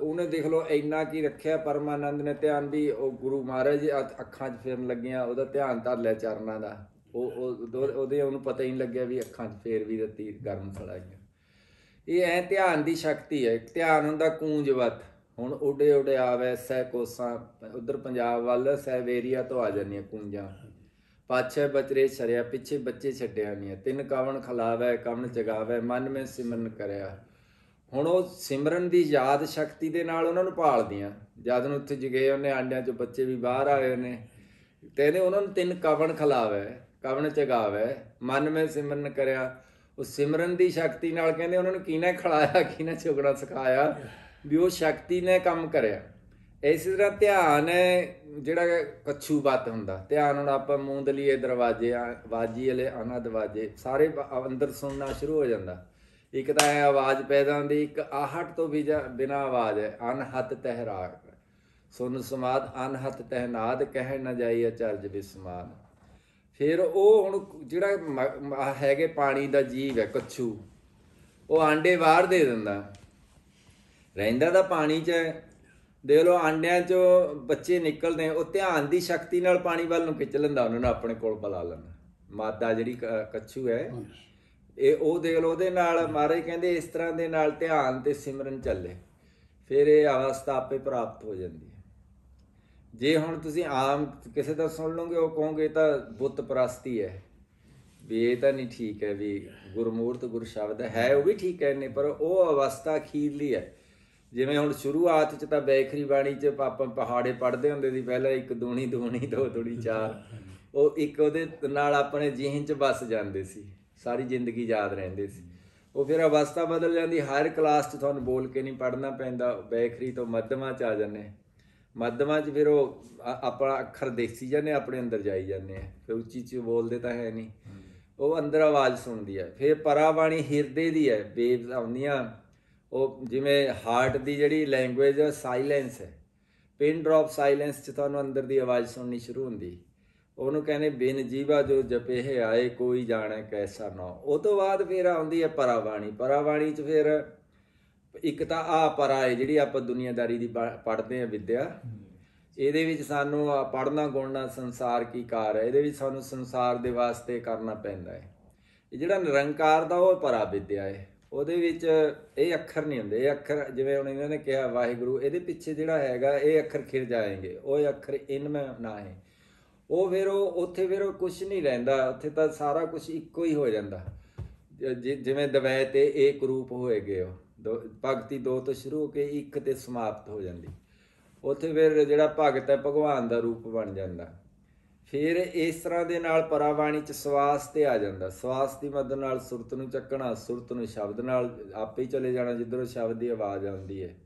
ਉਹਨੇ ਦੇਖ ਲਓ, ਇੰਨਾ ਕੀ ਰੱਖਿਆ ਪਰਮਾਨੰਦ ਨੇ ਧਿਆਨ ਵੀ ਉਹ ਗੁਰੂ ਮਹਾਰਾਜ ਅੱਖ- ਅੱਖਾਂ 'ਚ ਫਿਰਨ ਲੱਗਿਆ, ਉਹਦਾ ਧਿਆਨ ਧਰ ਲਿਆ ਚਰਨਾਂ ਦਾ। ਉਹ ਉਹਦੇ ਉਹਨੂੰ ਪਤਾ ਹੀ ਨਹੀਂ ਲੱਗਿਆ ਵੀ ਅੱਖਾਂ 'ਚ ਫੇਰ ਵੀ ਰਤੀ ਗਰਮ ਸੜਾ ਗਿਆ ਇਹ ਐ ਧਿਆਨ ਦੀ ਸ਼ਕਤੀ ਹੈ, ਧਿਆਨ ਹੁੰਦਾ ਕੂੰਜਵਤ ਹੁਣ ਉਡੇ ਉਡੇ ਆਵੇ, ਸਹਿ ਕੋਸਾਂ, ਉਧਰ ਪੰਜਾਬ ਵੱਲ ਸਹਿਵੇਰੀਆ ਤੋਂ ਆ ਜਾਂਦੀਆਂ ਕੂੰਜਾਂ। ਪਾਛੇ ਬਚਰੇ ਛਰਿਆ, ਪਿੱਛੇ ਬੱਚੇ ਛੱਡਿਆ ਨਹੀਂ ਤਿੰਨ ਕਾਵਣ ਖਲਾਵੇ, ਕਵਣ ਜਗਾਵੇ, ਮਨ ਮੇ ਸਿਮਰਨ ਕਰਿਆ। ਹੁਣ ਉਹ ਸਿਮਰਨ ਦੀ ਯਾਦ ਸ਼ਕਤੀ ਦੇ ਨਾਲ ਉਹਨਾਂ ਨੂੰ ਪਾਲਦੀਆਂ ਜਦ ਨੂੰ ਉੱਥੇ ਜਗੇ ਉਹਨੇ ਆਂਡਿਆਂ ਚੋਂ ਬੱਚੇ ਵੀ ਬਾਹਰ ਆਏ ਨੇ, ਤੇ ਇਹਨੇ ਉਹਨਾਂ ਨੂੰ ਤਿੰਨ ਕਵਣ ਖਲਾਵੇ। ਕਵਣ ਜਗਾਵੇ, ਮਨ ਮੇ ਸਿਮਰਨ ਕਰਿਆ। ਉਹ ਸਿਮਰਨ ਦੀ ਸ਼ਕਤੀ ਨਾਲ ਕਹਿੰਦੇ ਉਹਨਾਂ ਨੂੰ ਕਿਹਨੇ ਖੜਾਇਆ ਕਿਹਨੇ ਚੁਗਣਾ ਸਿਖਾਇਆ, ਵੀ ਉਹ ਸ਼ਕਤੀ ਨੇ ਕੰਮ ਕਰਿਆ। ਇਸੇ ਤਰ੍ਹਾਂ ਧਿਆਨ ਹੈ, ਜਿਹੜਾ ਕੱਛੂ ਬੱਤ ਹੁੰਦਾ। ਧਿਆਨ ਹੁਣ ਆਪਾਂ ਮੂੰਦਲੀਏ ਦਰਵਾਜ਼ੇ ਆ- ਵਾਲੇ ਆਨਾ ਦਰਵਾਜ਼ੇ, ਸਾਰੇ ਅੰਦਰ ਸੁਣਨਾ ਸ਼ੁਰੂ ਹੋ ਜਾਂਦਾ। ਇੱਕ ਤਾਂ ਇਹ ਆਵਾਜ਼ ਪੈਦਾ ਹੁੰਦੀ, ਇੱਕ ਆਹਟ ਤੋਂ ਵੀ ਬਿਨਾ ਆਵਾਜ਼ ਹੈ ਅਨਹਤ ਤਹਿਰਾਕ ਸੁਨ ਸਮਾਦ ਅਨਹਤ ਤਹਿਨਾਦ, ਕਹਿ ਨਾ ਜਾਈ ਅਚਰਜ ਬਿਸਮਾਦ। ਫਿਰ ਉਹ ਹੁਣ ਜਿਹੜਾ ਹੈਗੇ ਪਾਣੀ ਦਾ ਜੀਵ ਹੈ ਕੱਛੂ ਉਹ ਆਂਡੇ ਬਾਹਰ ਦੇ ਦਿੰਦਾ। ਰਹਿੰਦਾ ਤਾਂ ਪਾਣੀ 'ਚ। ਦੇਖ ਲਓ ਆਂਡਿਆਂ 'ਚੋਂ ਬੱਚੇ ਨਿਕਲਦੇ ਉਹ ਧਿਆਨ ਦੀ ਸ਼ਕਤੀ ਨਾਲ ਪਾਣੀ ਵੱਲ ਨੂੰ ਖਿੱਚ ਲੈਂਦਾ ਉਹਨਾਂ ਨੂੰ ਆਪਣੇ ਕੋਲ ਬੁਲਾ ਲੈਂਦਾ। ਮਾਦਾ ਜਿਹੜੀ ਕੱਛੂ ਹੈ ਇਹ ਉਹ ਦੇਖ ਲਓ ਉਹਦੇ ਨਾਲ ਮਹਾਰਾਜ ਕਹਿੰਦੇ ਇਸ ਤਰ੍ਹਾਂ ਦੇ ਨਾਲ ਧਿਆਨ ਤੇ ਸਿਮਰਨ ਚੱਲੇ। ਫਿਰ ਇਹ ਅਵਸਥਾ ਆਪੇ ਪ੍ਰਾਪਤ ਹੋ ਜਾਂਦੀ। ਜੇ ਹੁਣ ਤੁਸੀਂ ਆਮ ਕਿਸੇ ਦਾ ਸੁਣ ਲਓਗੇ, ਉਹ ਕਹੋਗੇ ਤਾਂ ਬੁੱਤ ਪ੍ਰਸਤੀ ਹੈ। ਵੀ ਇਹ ਤਾਂ ਨਹੀਂ ਠੀਕ ਹੈ ਵੀ ਗੁਰਮੂਰਤ ਗੁਰ ਸ਼ਬਦ ਹੈ, ਉਹ ਵੀ ਠੀਕ ਹੈ ਨੇ ਪਰ ਉਹ ਅਵਸਥਾ ਅਖੀਰਲੀ ਹੈ। ਜਿਵੇਂ ਹੁਣ ਸ਼ੁਰੂਆਤ ਚ ਤਾਂ ਬੈਖਰੀ ਬਾਣੀ ਚ ਆਪਾਂ ਪਹਾੜੇ ਪੜਦੇ ਹੁੰਦੇ ਸੀ, ਪਹਿਲਾਂ ਇੱਕ ਦੂਣੀ ਦੂਣੀ, ਦੋ ਦੂਣੀ, ਚਾਰ। ਉਹ ਇੱਕ ਉਹਦੇ ਨਾਲ ਆਪਣੇ ਜਿਹਨ ਚ ਵੱਸ ਜਾਂਦੇ ਸੀ, ਸਾਰੀ ਜ਼ਿੰਦਗੀ ਯਾਦ ਰਹਿੰਦੇ ਸੀ। ਉਹ ਫਿਰ ਅਵਸਥਾ ਬਦਲ ਜਾਂਦੀ ਹਾਇਰ ਕਲਾਸ ਚ ਤੁਹਾਨੂੰ ਬੋਲ ਕੇ ਨਹੀਂ ਪੜਨਾ ਪੈਂਦਾ, ਬੈਖਰੀ ਤੋਂ ਮੱਧਮਾ ਚ ਆ ਜਾਂਦੇ। ਮੱਧਮਾ ਚ ਫਿਰ ਉਹ ਆਪਣਾ ਅੱਖਰ ਦੇਖੀ ਜਾਂਦੇ ਆਪਣੇ ਅੰਦਰ ਜਾਈ ਜਾਂਦੇ ਆ। ਫਿਰ ਉੱਚੀ ਉੱਚੀ ਬੋਲਦੇ ਤਾਂ ਹੈ ਨਹੀਂ ਉਹ ਅੰਦਰ ਆਵਾਜ਼ ਸੁਣਦੀ ਹੈ ਫਿਰ ਪਰਾਬਾਣੀ ਹਿਰਦੇ ਦੀ ਹੈ ਵੇਵਸ ਆਉਂਦੀਆਂ। ਉਹ ਜਿਵੇਂ ਹਾਰਟ ਦੀ ਜਿਹੜੀ ਲੈਂਗੁਏਜ ਹੈ ਸਾਇਲੈਂਸ ਹੈ। ਪਿਨ ਡ੍ਰੌਪ ਸਾਇਲੈਂਸ ਚ ਤੁਹਾਨੂੰ ਅੰਦਰ ਦੀ ਆਵਾਜ਼ ਸੁਣਨੀ ਸ਼ੁਰੂ ਹੁੰਦੀ। ਉਹਨੂੰ ਕਹਿੰਦੇ ਬਿਨ ਜੀਵਾ ਜੋ ਜਪੇ ਹੈ ਆਏ ਕੋਈ ਜਾਣੇ ਕੈਸਾ ਨਾ। ਉਹ ਤੋਂ ਬਾਅਦ ਫਿਰ ਆਉਂਦੀ ਹੈ ਪਰਾਬਾਣੀ ਪਰਾਬਾਣੀ ਚ ਫਿਰ ਇੱਕ ਤਾਂ ਆ ਪਰਾ ਹੈ ਜਿਹੜੀ ਆਪਾਂ ਦੁਨੀਆਦਾਰੀ ਦੀ ਪੜ੍ਹਦੇ ਆ ਵਿਦਿਆ ਇਹਦੇ ਵਿੱਚ ਸਾਨੂੰ ਪੜਨਾ ਗੁਣਨਾ ਸੰਸਾਰ ਕੀ ਕਾਰ ਹੈ ਇਹਦੇ ਵਿੱਚ ਸਾਨੂੰ ਸੰਸਾਰ ਦੇ ਵਾਸਤੇ ਕਰਨਾ ਪੈਂਦਾ ਹੈ। ਇਹ ਜਿਹੜਾ ਨਿਰੰਕਾਰ ਦਾ ਉਹ ਪਰਾ ਵਿਦਿਆ ਹੈ ਉਹਦੇ ਵਿੱਚ ਇਹ ਅੱਖਰ ਨਹੀਂ ਹੁੰਦੇ ਇਹ ਅੱਖਰ ਜਿਵੇਂ ਹੁਣ ਇਹਨਾਂ ਨੇ ਕਿਹਾ ਵਾਹਿਗੁਰੂ ਇਹਦੇ ਪਿੱਛੇ ਜਿਹੜਾ ਹੈਗਾ ਇਹ ਅੱਖਰ ਖਿਰ ਜਾਣਗੇ ਉਹ ਅੱਖਰ ਇਨਮੇ ਨਾ ਹੈ। ਉਹ ਫਿਰ ਉਹ ਉੱਥੇ ਫਿਰ ਉਹ ਕੁਝ ਨਹੀਂ ਰਹਿੰਦਾ ਉੱਥੇ ਤਾਂ ਸਾਰਾ ਕੁਝ ਇੱਕੋ ਹੀ ਹੋ ਜਾਂਦਾ। ਜਿਵੇਂ ਦਵੈ ਤੇ ਏਕ ਰੂਪ ਹੋਏ ਗਏ ਉਹ। ਦੋ- ਭਗਤੀ ਦੋ ਤੋਂ ਸ਼ੁਰੂ ਹੋ ਕੇ ਇੱਕ ਤੇ ਸਮਾਪਤ ਹੋ ਜਾਂਦੀ। ਉੱਥੇ ਫਿਰ ਜਿਹੜਾ ਭਗਤ ਹੈ, ਭਗਵਾਨ ਦਾ ਰੂਪ ਬਣ ਜਾਂਦਾ। ਫਿਰ ਇਸ ਤਰ੍ਹਾਂ ਦੇ ਨਾਲ ਪਰਾਵਾਣੀ ਚ ਸਵਾਸ ਤੇ ਆ ਜਾਂਦਾ। ਸਵਾਸ ਦੀ ਮਦਦ ਨਾਲ ਸੁਰਤ ਨੂੰ ਚੱਕਣਾ, ਸੁਰਤ ਨੂੰ ਸ਼ਬਦ ਨਾਲ ਆਪੇ ਹੀ ਚਲੇ ਜਾਣਾ, ਜਿੱਧਰੋਂ ਸ਼ਬਦ ਦੀ ਆਵਾਜ਼ ਆਉਂਦੀ ਹੈ।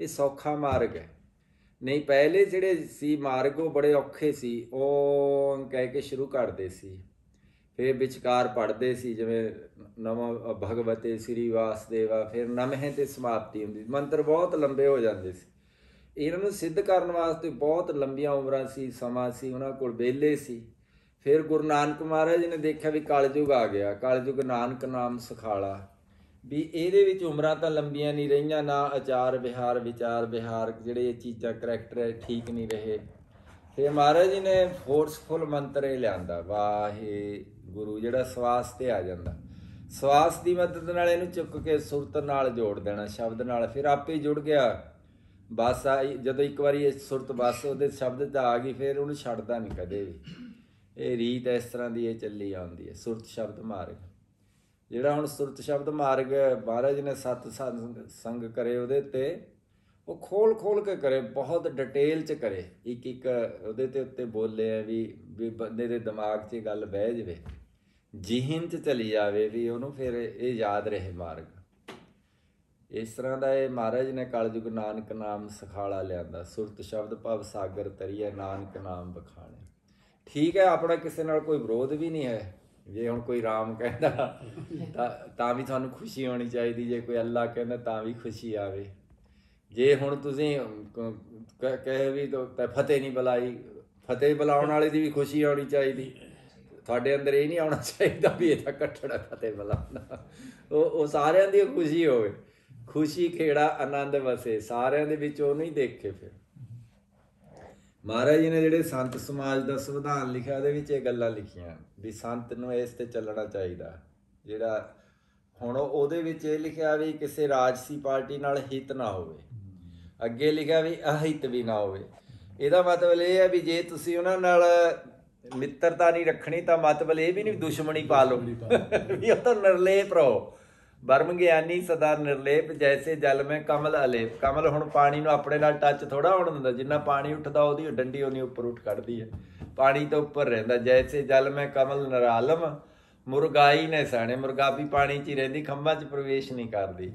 ਇਹ ਸੌਖਾ ਮਾਰਗ ਹੈ। ਨਹੀਂ, ਪਹਿਲੇ ਜਿਹੜੇ ਸੀ ਮਾਰਗ, ਉਹ ਬੜੇ ਔਖੇ ਸੀ। ਉਹ ਕਹਿ ਕੇ ਸ਼ੁਰੂ ਕਰਦੇ ਸੀ। ਫਿਰ ਵਿਚਕਾਰ ਪੜਦੇ ਸੀ, ਜਿਵੇਂ ਨਮੋ ਭਗਵਤੇ ਸ੍ਰੀ ਵਾਸਦੇਵਾ ਫਿਰ ਨਮਹਿ ਤੇ ਸਮਾਪਤੀ ਹੁੰਦੀ ਮੰਤਰ ਬਹੁਤ ਲੰਬੇ ਹੋ ਜਾਂਦੇ ਸੀ। ਇਹਨਾਂ ਨੂੰ ਸਿੱਧ ਕਰਨ ਵਾਸਤੇ ਬਹੁਤ ਲੰਬੀਆਂ ਉਮਰਾਂ ਸੀ, ਸਮਾਂ ਸੀ, ਉਹਨਾਂ ਕੋਲ ਵਿਹਲੇ ਸੀ। ਫਿਰ ਗੁਰੂ ਨਾਨਕ ਮਹਾਰਾਜ ਨੇ ਦੇਖਿਆ ਵੀ ਕਲਯੁਗ ਆ ਗਿਆ, ਕਲਯੁਗ ਨਾਨਕ ਨਾਮ ਸਿਖਾਲਾ। ਵੀ ਇਹਦੇ ਵਿੱਚ ਉਮਰਾਂ ਤਾਂ ਲੰਬੀਆਂ ਨਹੀਂ ਰਹੀਆਂ, ਨਾ ਆਚਾਰ ਵਿਹਾਰ ਵਿਚਾਰ ਵਿਹਾਰ ਜਿਹੜੇ ਇਹ ਚੀਜ਼ਾਂ, ਕਰੈਕਟਰ ਹੈ, ਠੀਕ ਨਹੀਂ ਰਹੇ। ਫਿਰ ਮਹਾਰਾਜ ਜੀ ਨੇ ਫੋਰਸਫੁਲ ਮੰਤਰ ਇਹ ਲਿਆਂਦਾ ਵਾਹੇ ਗੁਰੂ ਜਿਹੜਾ ਸਵਾਸ ਤੇ ਆ ਜਾਂਦਾ। ਸਵਾਸ ਦੀ ਮਦਦ ਨਾਲ ਇਹਨੂੰ ਚੁੱਕ ਕੇ ਸੁਰਤ ਨਾਲ ਜੋੜ ਦੇਣਾ, ਸ਼ਬਦ ਨਾਲ, ਫਿਰ ਆਪੇ ਜੁੜ ਗਿਆ। ਬਸ ਆਈ ਜਦੋਂ ਇੱਕ ਵਾਰੀ ਇਹ ਸੁਰਤ ਬਸ ਉਹਦੇ ਸ਼ਬਦ 'ਚ ਆ ਗਈ, ਫਿਰ ਉਹਨੂੰ ਛੱਡਦਾ ਨਹੀਂ ਕਦੇ ਵੀ। ਇਹ ਰੀਤ ਇਸ ਤਰ੍ਹਾਂ ਦੀ ਇਹ ਚੱਲੀ ਆਉਂਦੀ ਹੈ, ਸੁਰਤ ਸ਼ਬਦ ਮਾਰਗ। ਜਿਹੜਾ ਹੁਣ ਸੁਰਤ ਸ਼ਬਦ ਮਾਰਗ ਮਹਾਰਾਜ ਨੇ ਸਤ ਸੰਗ ਕਰੇ ਉਹਦੇ ਤੇ ਉਹ ਖੋਲ ਖੋਲ ਕੇ ਕਰੇ, ਬਹੁਤ ਡਿਟੇਲ ਚ ਕਰੇ। ਇੱਕ ਇੱਕ ਉਹਦੇ ਤੇ ਉੱਤੇ ਬੋਲੇ ਆ ਵੀ ਵੀ ਬੰਦੇ ਦੇ ਦਿਮਾਗ 'ਚ ਗੱਲ ਬਹਿ ਜਵੇ। ਜਿਹਨ ਚ ਚਲੀ ਜਾਵੇ ਵੀ ਉਹਨੂੰ ਫਿਰ ਇਹ ਯਾਦ ਰਹੇ ਮਾਰਗ। ਇਸ ਤਰ੍ਹਾਂ ਦਾ ਇਹ ਮਹਾਰਾਜ ਨੇ ਕਲਯੁਗ ਨਾਨਕ ਨਾਮ ਸਖਾਲਾ ਲਿਆਂਦਾ। ਸੁਰਤ ਸ਼ਬਦ ਭਵ ਸਾਗਰ ਤਰੀਏ ਨਾਨਕ ਨਾਮ ਬਖਾਣੇ ਠੀਕ ਹੈ, ਆਪਣਾ ਕਿਸੇ ਨਾਲ ਕੋਈ ਵਿਰੋਧ ਵੀ ਨਹੀਂ ਹੈ। ਜੇ ਹੁਣ ਕੋਈ ਰਾਮ ਕਹਿੰਦਾ, ਤਾਂ ਤਾਂ ਵੀ ਤੁਹਾਨੂੰ ਖੁਸ਼ੀ ਹੋਣੀ ਚਾਹੀਦੀ। ਜੇ ਕੋਈ ਅੱਲਾ ਕਹਿੰਦਾ, ਤਾਂ ਵੀ ਖੁਸ਼ੀ ਆਵੇ। ਜੇ ਹੁਣ ਤੁਸੀਂ ਕਹੇ ਵੀ ਤਾਂ ਫਤਿਹ ਨਹੀਂ ਬੁਲਾਈ, ਫਤਿਹ ਬੁਲਾਉਣ ਵਾਲੇ ਦੀ ਵੀ ਖੁਸ਼ੀ ਆਉਣੀ ਚਾਹੀਦੀ। ਤੁਹਾਡੇ ਅੰਦਰ ਇਹ ਨਹੀਂ ਆਉਣਾ ਚਾਹੀਦਾ ਵੀ ਇਹ ਤਾਂ ਕੱਟੜਾ ਫਤਿਹ ਬੁਲਾਉਣਾ ਉਹ ਉਹ ਸਾਰਿਆਂ ਦੀ ਖੁਸ਼ੀ ਹੋਵੇ। ਖੁਸ਼ੀ ਖੇੜਾ ਆਨੰਦ ਵਸੇ, ਸਾਰਿਆਂ ਦੇ ਵਿੱਚ ਉਹ ਨਹੀਂ ਦੇਖੇ ਫਿਰ। ਮਹਾਰਾਜ ਜੀ ਨੇ ਜਿਹੜੇ ਸੰਤ ਸਮਾਜ ਦਾ ਸੰਵਿਧਾਨ ਲਿਖਿਆ, ਉਹਦੇ ਵਿੱਚ ਇਹ ਗੱਲਾਂ ਲਿਖੀਆਂ ਵੀ ਸੰਤ ਨੂੰ ਇਸ ਤੇ ਚੱਲਣਾ ਚਾਹੀਦਾ। ਜਿਹੜਾ ਹੁਣ ਉਹ- ਉਹਦੇ ਵਿੱਚ ਇਹ ਲਿਖਿਆ ਵੀ ਕਿਸੇ ਰਾਜਸੀ ਪਾਰਟੀ ਨਾਲ ਹਿੱਤ ਨਾ ਹੋਵੇ। ਅੱਗੇ ਲਿਖਿਆ ਵੀ ਅਹਿਤ ਵੀ ਨਾ ਹੋਵੇ। ਇਹਦਾ ਮਤਲਬ ਇਹ ਹੈ ਵੀ ਜੇ ਤੁਸੀਂ ਉਹਨਾਂ ਨਾਲ ਮਿੱਤਰਤਾ ਨਹੀਂ ਰੱਖਣੀ ਤਾਂ ਮਤਲਬ ਇਹ ਵੀ ਨਹੀਂ ਦੁਸ਼ਮਣੀ ਪਾ ਲਓ। ਵੀ ਉਹ ਤਾਂ ਨਿਰਲੇਪ ਰਹੋ। ਬਰਮ ਗਿਆਨੀ ਸਦਾ ਨਿਰਲੇਪ ਜੈਸੇ ਜਲ ਮੈਂ ਕਮਲ ਅਲੇਪ। ਕਮਲ ਹੁਣ ਪਾਣੀ ਨੂੰ ਆਪਣੇ ਨਾਲ ਟੱਚ ਥੋੜਾ ਹੋਣ ਦਿੰਦਾ। ਜਿੰਨਾ ਪਾਣੀ ਉੱਠਦਾ ਉਹਦੀ ਡੰਡੀ ਉਹਨੀ ਉੱਪਰ ਉੱਠ ਕੱਢਦੀ ਹੈ। ਪਾਣੀ ਤੋਂ ਉੱਪਰ ਰਹਿੰਦਾ। ਜੈਸੇ ਜਲ ਮੈਂ ਕਮਲ ਨਰਾਲਮ ਮੁਰਗਾਈ ਨੇ ਸਾਣੇ ਮੁਰਗਾ ਵੀ ਪਾਣੀ 'ਚ ਹੀ ਰਹਿੰਦੀ ਖੰਭਾਂ 'ਚ ਪ੍ਰਵੇਸ਼ ਨਹੀਂ ਕਰਦੀ।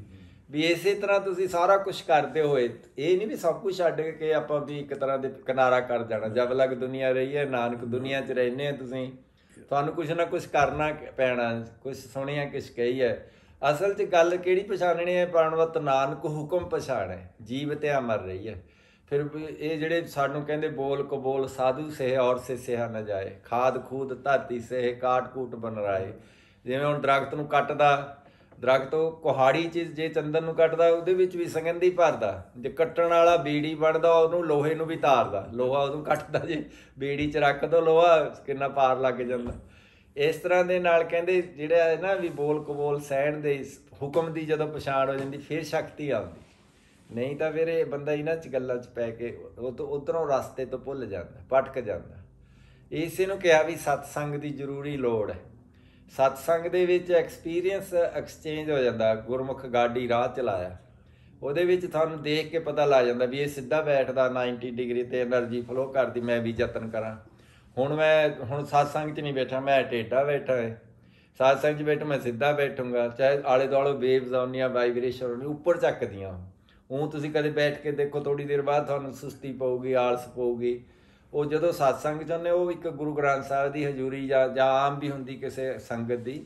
ਵੀ ਇਸੇ ਤਰ੍ਹਾਂ ਤੁਸੀਂ ਸਾਰਾ ਕੁਝ ਕਰਦੇ ਹੋਏ, ਇਹ ਨਹੀਂ ਵੀ ਸਭ ਕੁਝ ਛੱਡ ਕੇ ਆਪਾਂ ਵੀ ਇੱਕ ਤਰ੍ਹਾਂ ਦੇ ਕਿਨਾਰਾ ਕਰ ਜਾਣਾ ਜਬ ਲਗ ਦੁਨੀਆ ਰਹੀ ਹੈ, ਨਾਨਕ ਦੁਨੀਆ 'ਚ ਰਹਿੰਦੇ ਆ ਤੁਸੀਂ, ਤੁਹਾਨੂੰ ਕੁਝ ਨਾ ਕੁਝ ਕਰਨਾ ਪੈਣਾ ਕੁਝ ਸੁਣਿਆ ਕਿਸ ਕਹੀ ਹੈ। ਅਸਲ 'ਚ ਗੱਲ ਕਿਹੜੀ ਪਛਾਣਣੀ ਹੈ? ਪਰਣਵਤ ਨਾਨਕ ਹੁਕਮ ਪਛਾਣੈ, ਜੀਵ ਤੇ ਅਮਰ ਰਹੀ ਹੈ। ਫਿਰ ਵੀ ਇਹ ਜਿਹੜੇ ਸਾਨੂੰ ਕਹਿੰਦੇ ਬੋਲ ਕਬੋਲ, ਸਾਧੂ ਸਹਿ ਔਰ ਸੇ ਸਿਹਾ ਨਾ ਜਾਏ, ਖਾਦ ਖੂਦ ਧਰਤੀ ਸਹਿ, ਕਾਟ ਕੂਟ ਬਨ ਰਾਏ। ਜਿਵੇਂ ਹੁਣ ਦਰਖਤ ਨੂੰ ਕੱਟਦਾ ਦਰਖਤ ਕੁਹਾੜੀ ਚ ਜੇ ਚੰਦਨ ਨੂੰ ਕੱਟਦਾ, ਉਹਦੇ ਵਿੱਚ ਵੀ ਸੰਗੰਧੀ ਭਰਦਾ। ਜੇ ਕੱਟਣ ਵਾਲਾ ਬੀੜੀ ਬਣਦਾ, ਉਹਨੂੰ ਲੋਹੇ ਨੂੰ ਵੀ ਤਾਰਦਾ। ਲੋਹਾ ਉਹਨੂੰ ਕੱਟਦਾ ਜੇ, ਬੀੜੀ ਚ ਰੱਖ ਦੋ ਲੋਹਾ, ਕਿੰਨਾ ਪਾਰ ਲੱਗ ਜਾਂਦਾ। ਇਸ ਤਰ੍ਹਾਂ ਦੇ ਨਾਲ ਕਹਿੰਦੇ, ਜਿਹੜਾ ਹੈ ਨਾ ਵੀ ਬੋਲ ਕਬੋਲ ਸਹਿਣ ਦੇ ਹੁਕਮ ਦੀ ਜਦੋਂ ਪਛਾਣ ਹੋ ਜਾਂਦੀ, ਫਿਰ ਸ਼ਕਤੀ ਆਉਂਦੀ। ਨਹੀਂ ਤਾਂ ਫਿਰ ਇਹ ਬੰਦਾ ਇਹਨਾਂ ਚ ਗੱਲਾਂ ਚ ਪੈ ਕੇ ਉਹ ਤੋਂ ਉਧਰੋਂ ਰਸਤੇ ਤੋਂ ਭੁੱਲ ਜਾਂਦਾ, ਭਟਕ ਜਾਂਦਾ। ਇਸੇ ਨੂੰ ਕਿਹਾ ਵੀ ਸਤਸੰਗ ਦੀ ਜ਼ਰੂਰੀ ਲੋੜ ਹੈ। ਸਤਸੰਗ ਦੇ ਵਿੱਚ ਐਕਸਪੀਰੀਅੰਸ ਐਕਸਚੇਂਜ ਹੋ ਜਾਂਦਾ, ਗੁਰਮੁਖ ਗਾਡੀ ਰਾਹ ਚਲਾਇਆ ਉਹਦੇ ਵਿੱਚ ਤੁਹਾਨੂੰ ਦੇਖ ਕੇ ਪਤਾ ਲੱਗ ਜਾਂਦਾ ਵੀ ਇਹ ਸਿੱਧਾ ਬੈਠਦਾ 90 ਡਿਗਰੀ ਤੇ એનર્ਜੀ ਫਲੋ ਕਰਦੀ, ਮੈਂ ਵੀ ਯਤਨ ਕਰਾਂ। ਹੁਣ ਮੈਂ, ਹੁਣ ਸਤਸੰਗ 'ਚ ਨਹੀਂ ਬੈਠਾ, ਮੈਂ ਟੇਟਾ ਬੈਠਾ ਹੈ ਸਤਸੰਗ 'ਚ ਬੈਠ, ਮੈਂ ਸਿੱਧਾ ਬੈਠੂੰਗਾ। ਚਾਹੇ ਆਲੇ ਦੁਆਲੇ ਵੇਵਸ ਆਉਣੀਆਂ ਵਾਈਬ੍ਰੇਸ਼ਨ ਆਉਣੀ, ਉੱਪਰ ਚੱਕਦੀਆਂ। ਉਹ ਤੁਸੀਂ ਕਦੇ ਬੈਠ ਕੇ ਦੇਖੋ ਥੋੜੀ ਦੇਰ ਬਾਅਦ ਤੁਹਾਨੂੰ ਸੁਸਤੀ ਪਊਗੀ, ਆਲਸ ਪਊਗੀ। ਉਹ ਜਦੋਂ ਸਤਸੰਗ ਚਾਹੁੰਦੇ ਉਹ ਇੱਕ ਗੁਰੂ ਗ੍ਰੰਥ ਸਾਹਿਬ ਦੀ ਹਜ਼ੂਰੀ ਜਾਂ ਜਾਂ ਆਮ ਵੀ ਹੁੰਦੀ ਕਿਸੇ ਸੰਗਤ ਦੀ,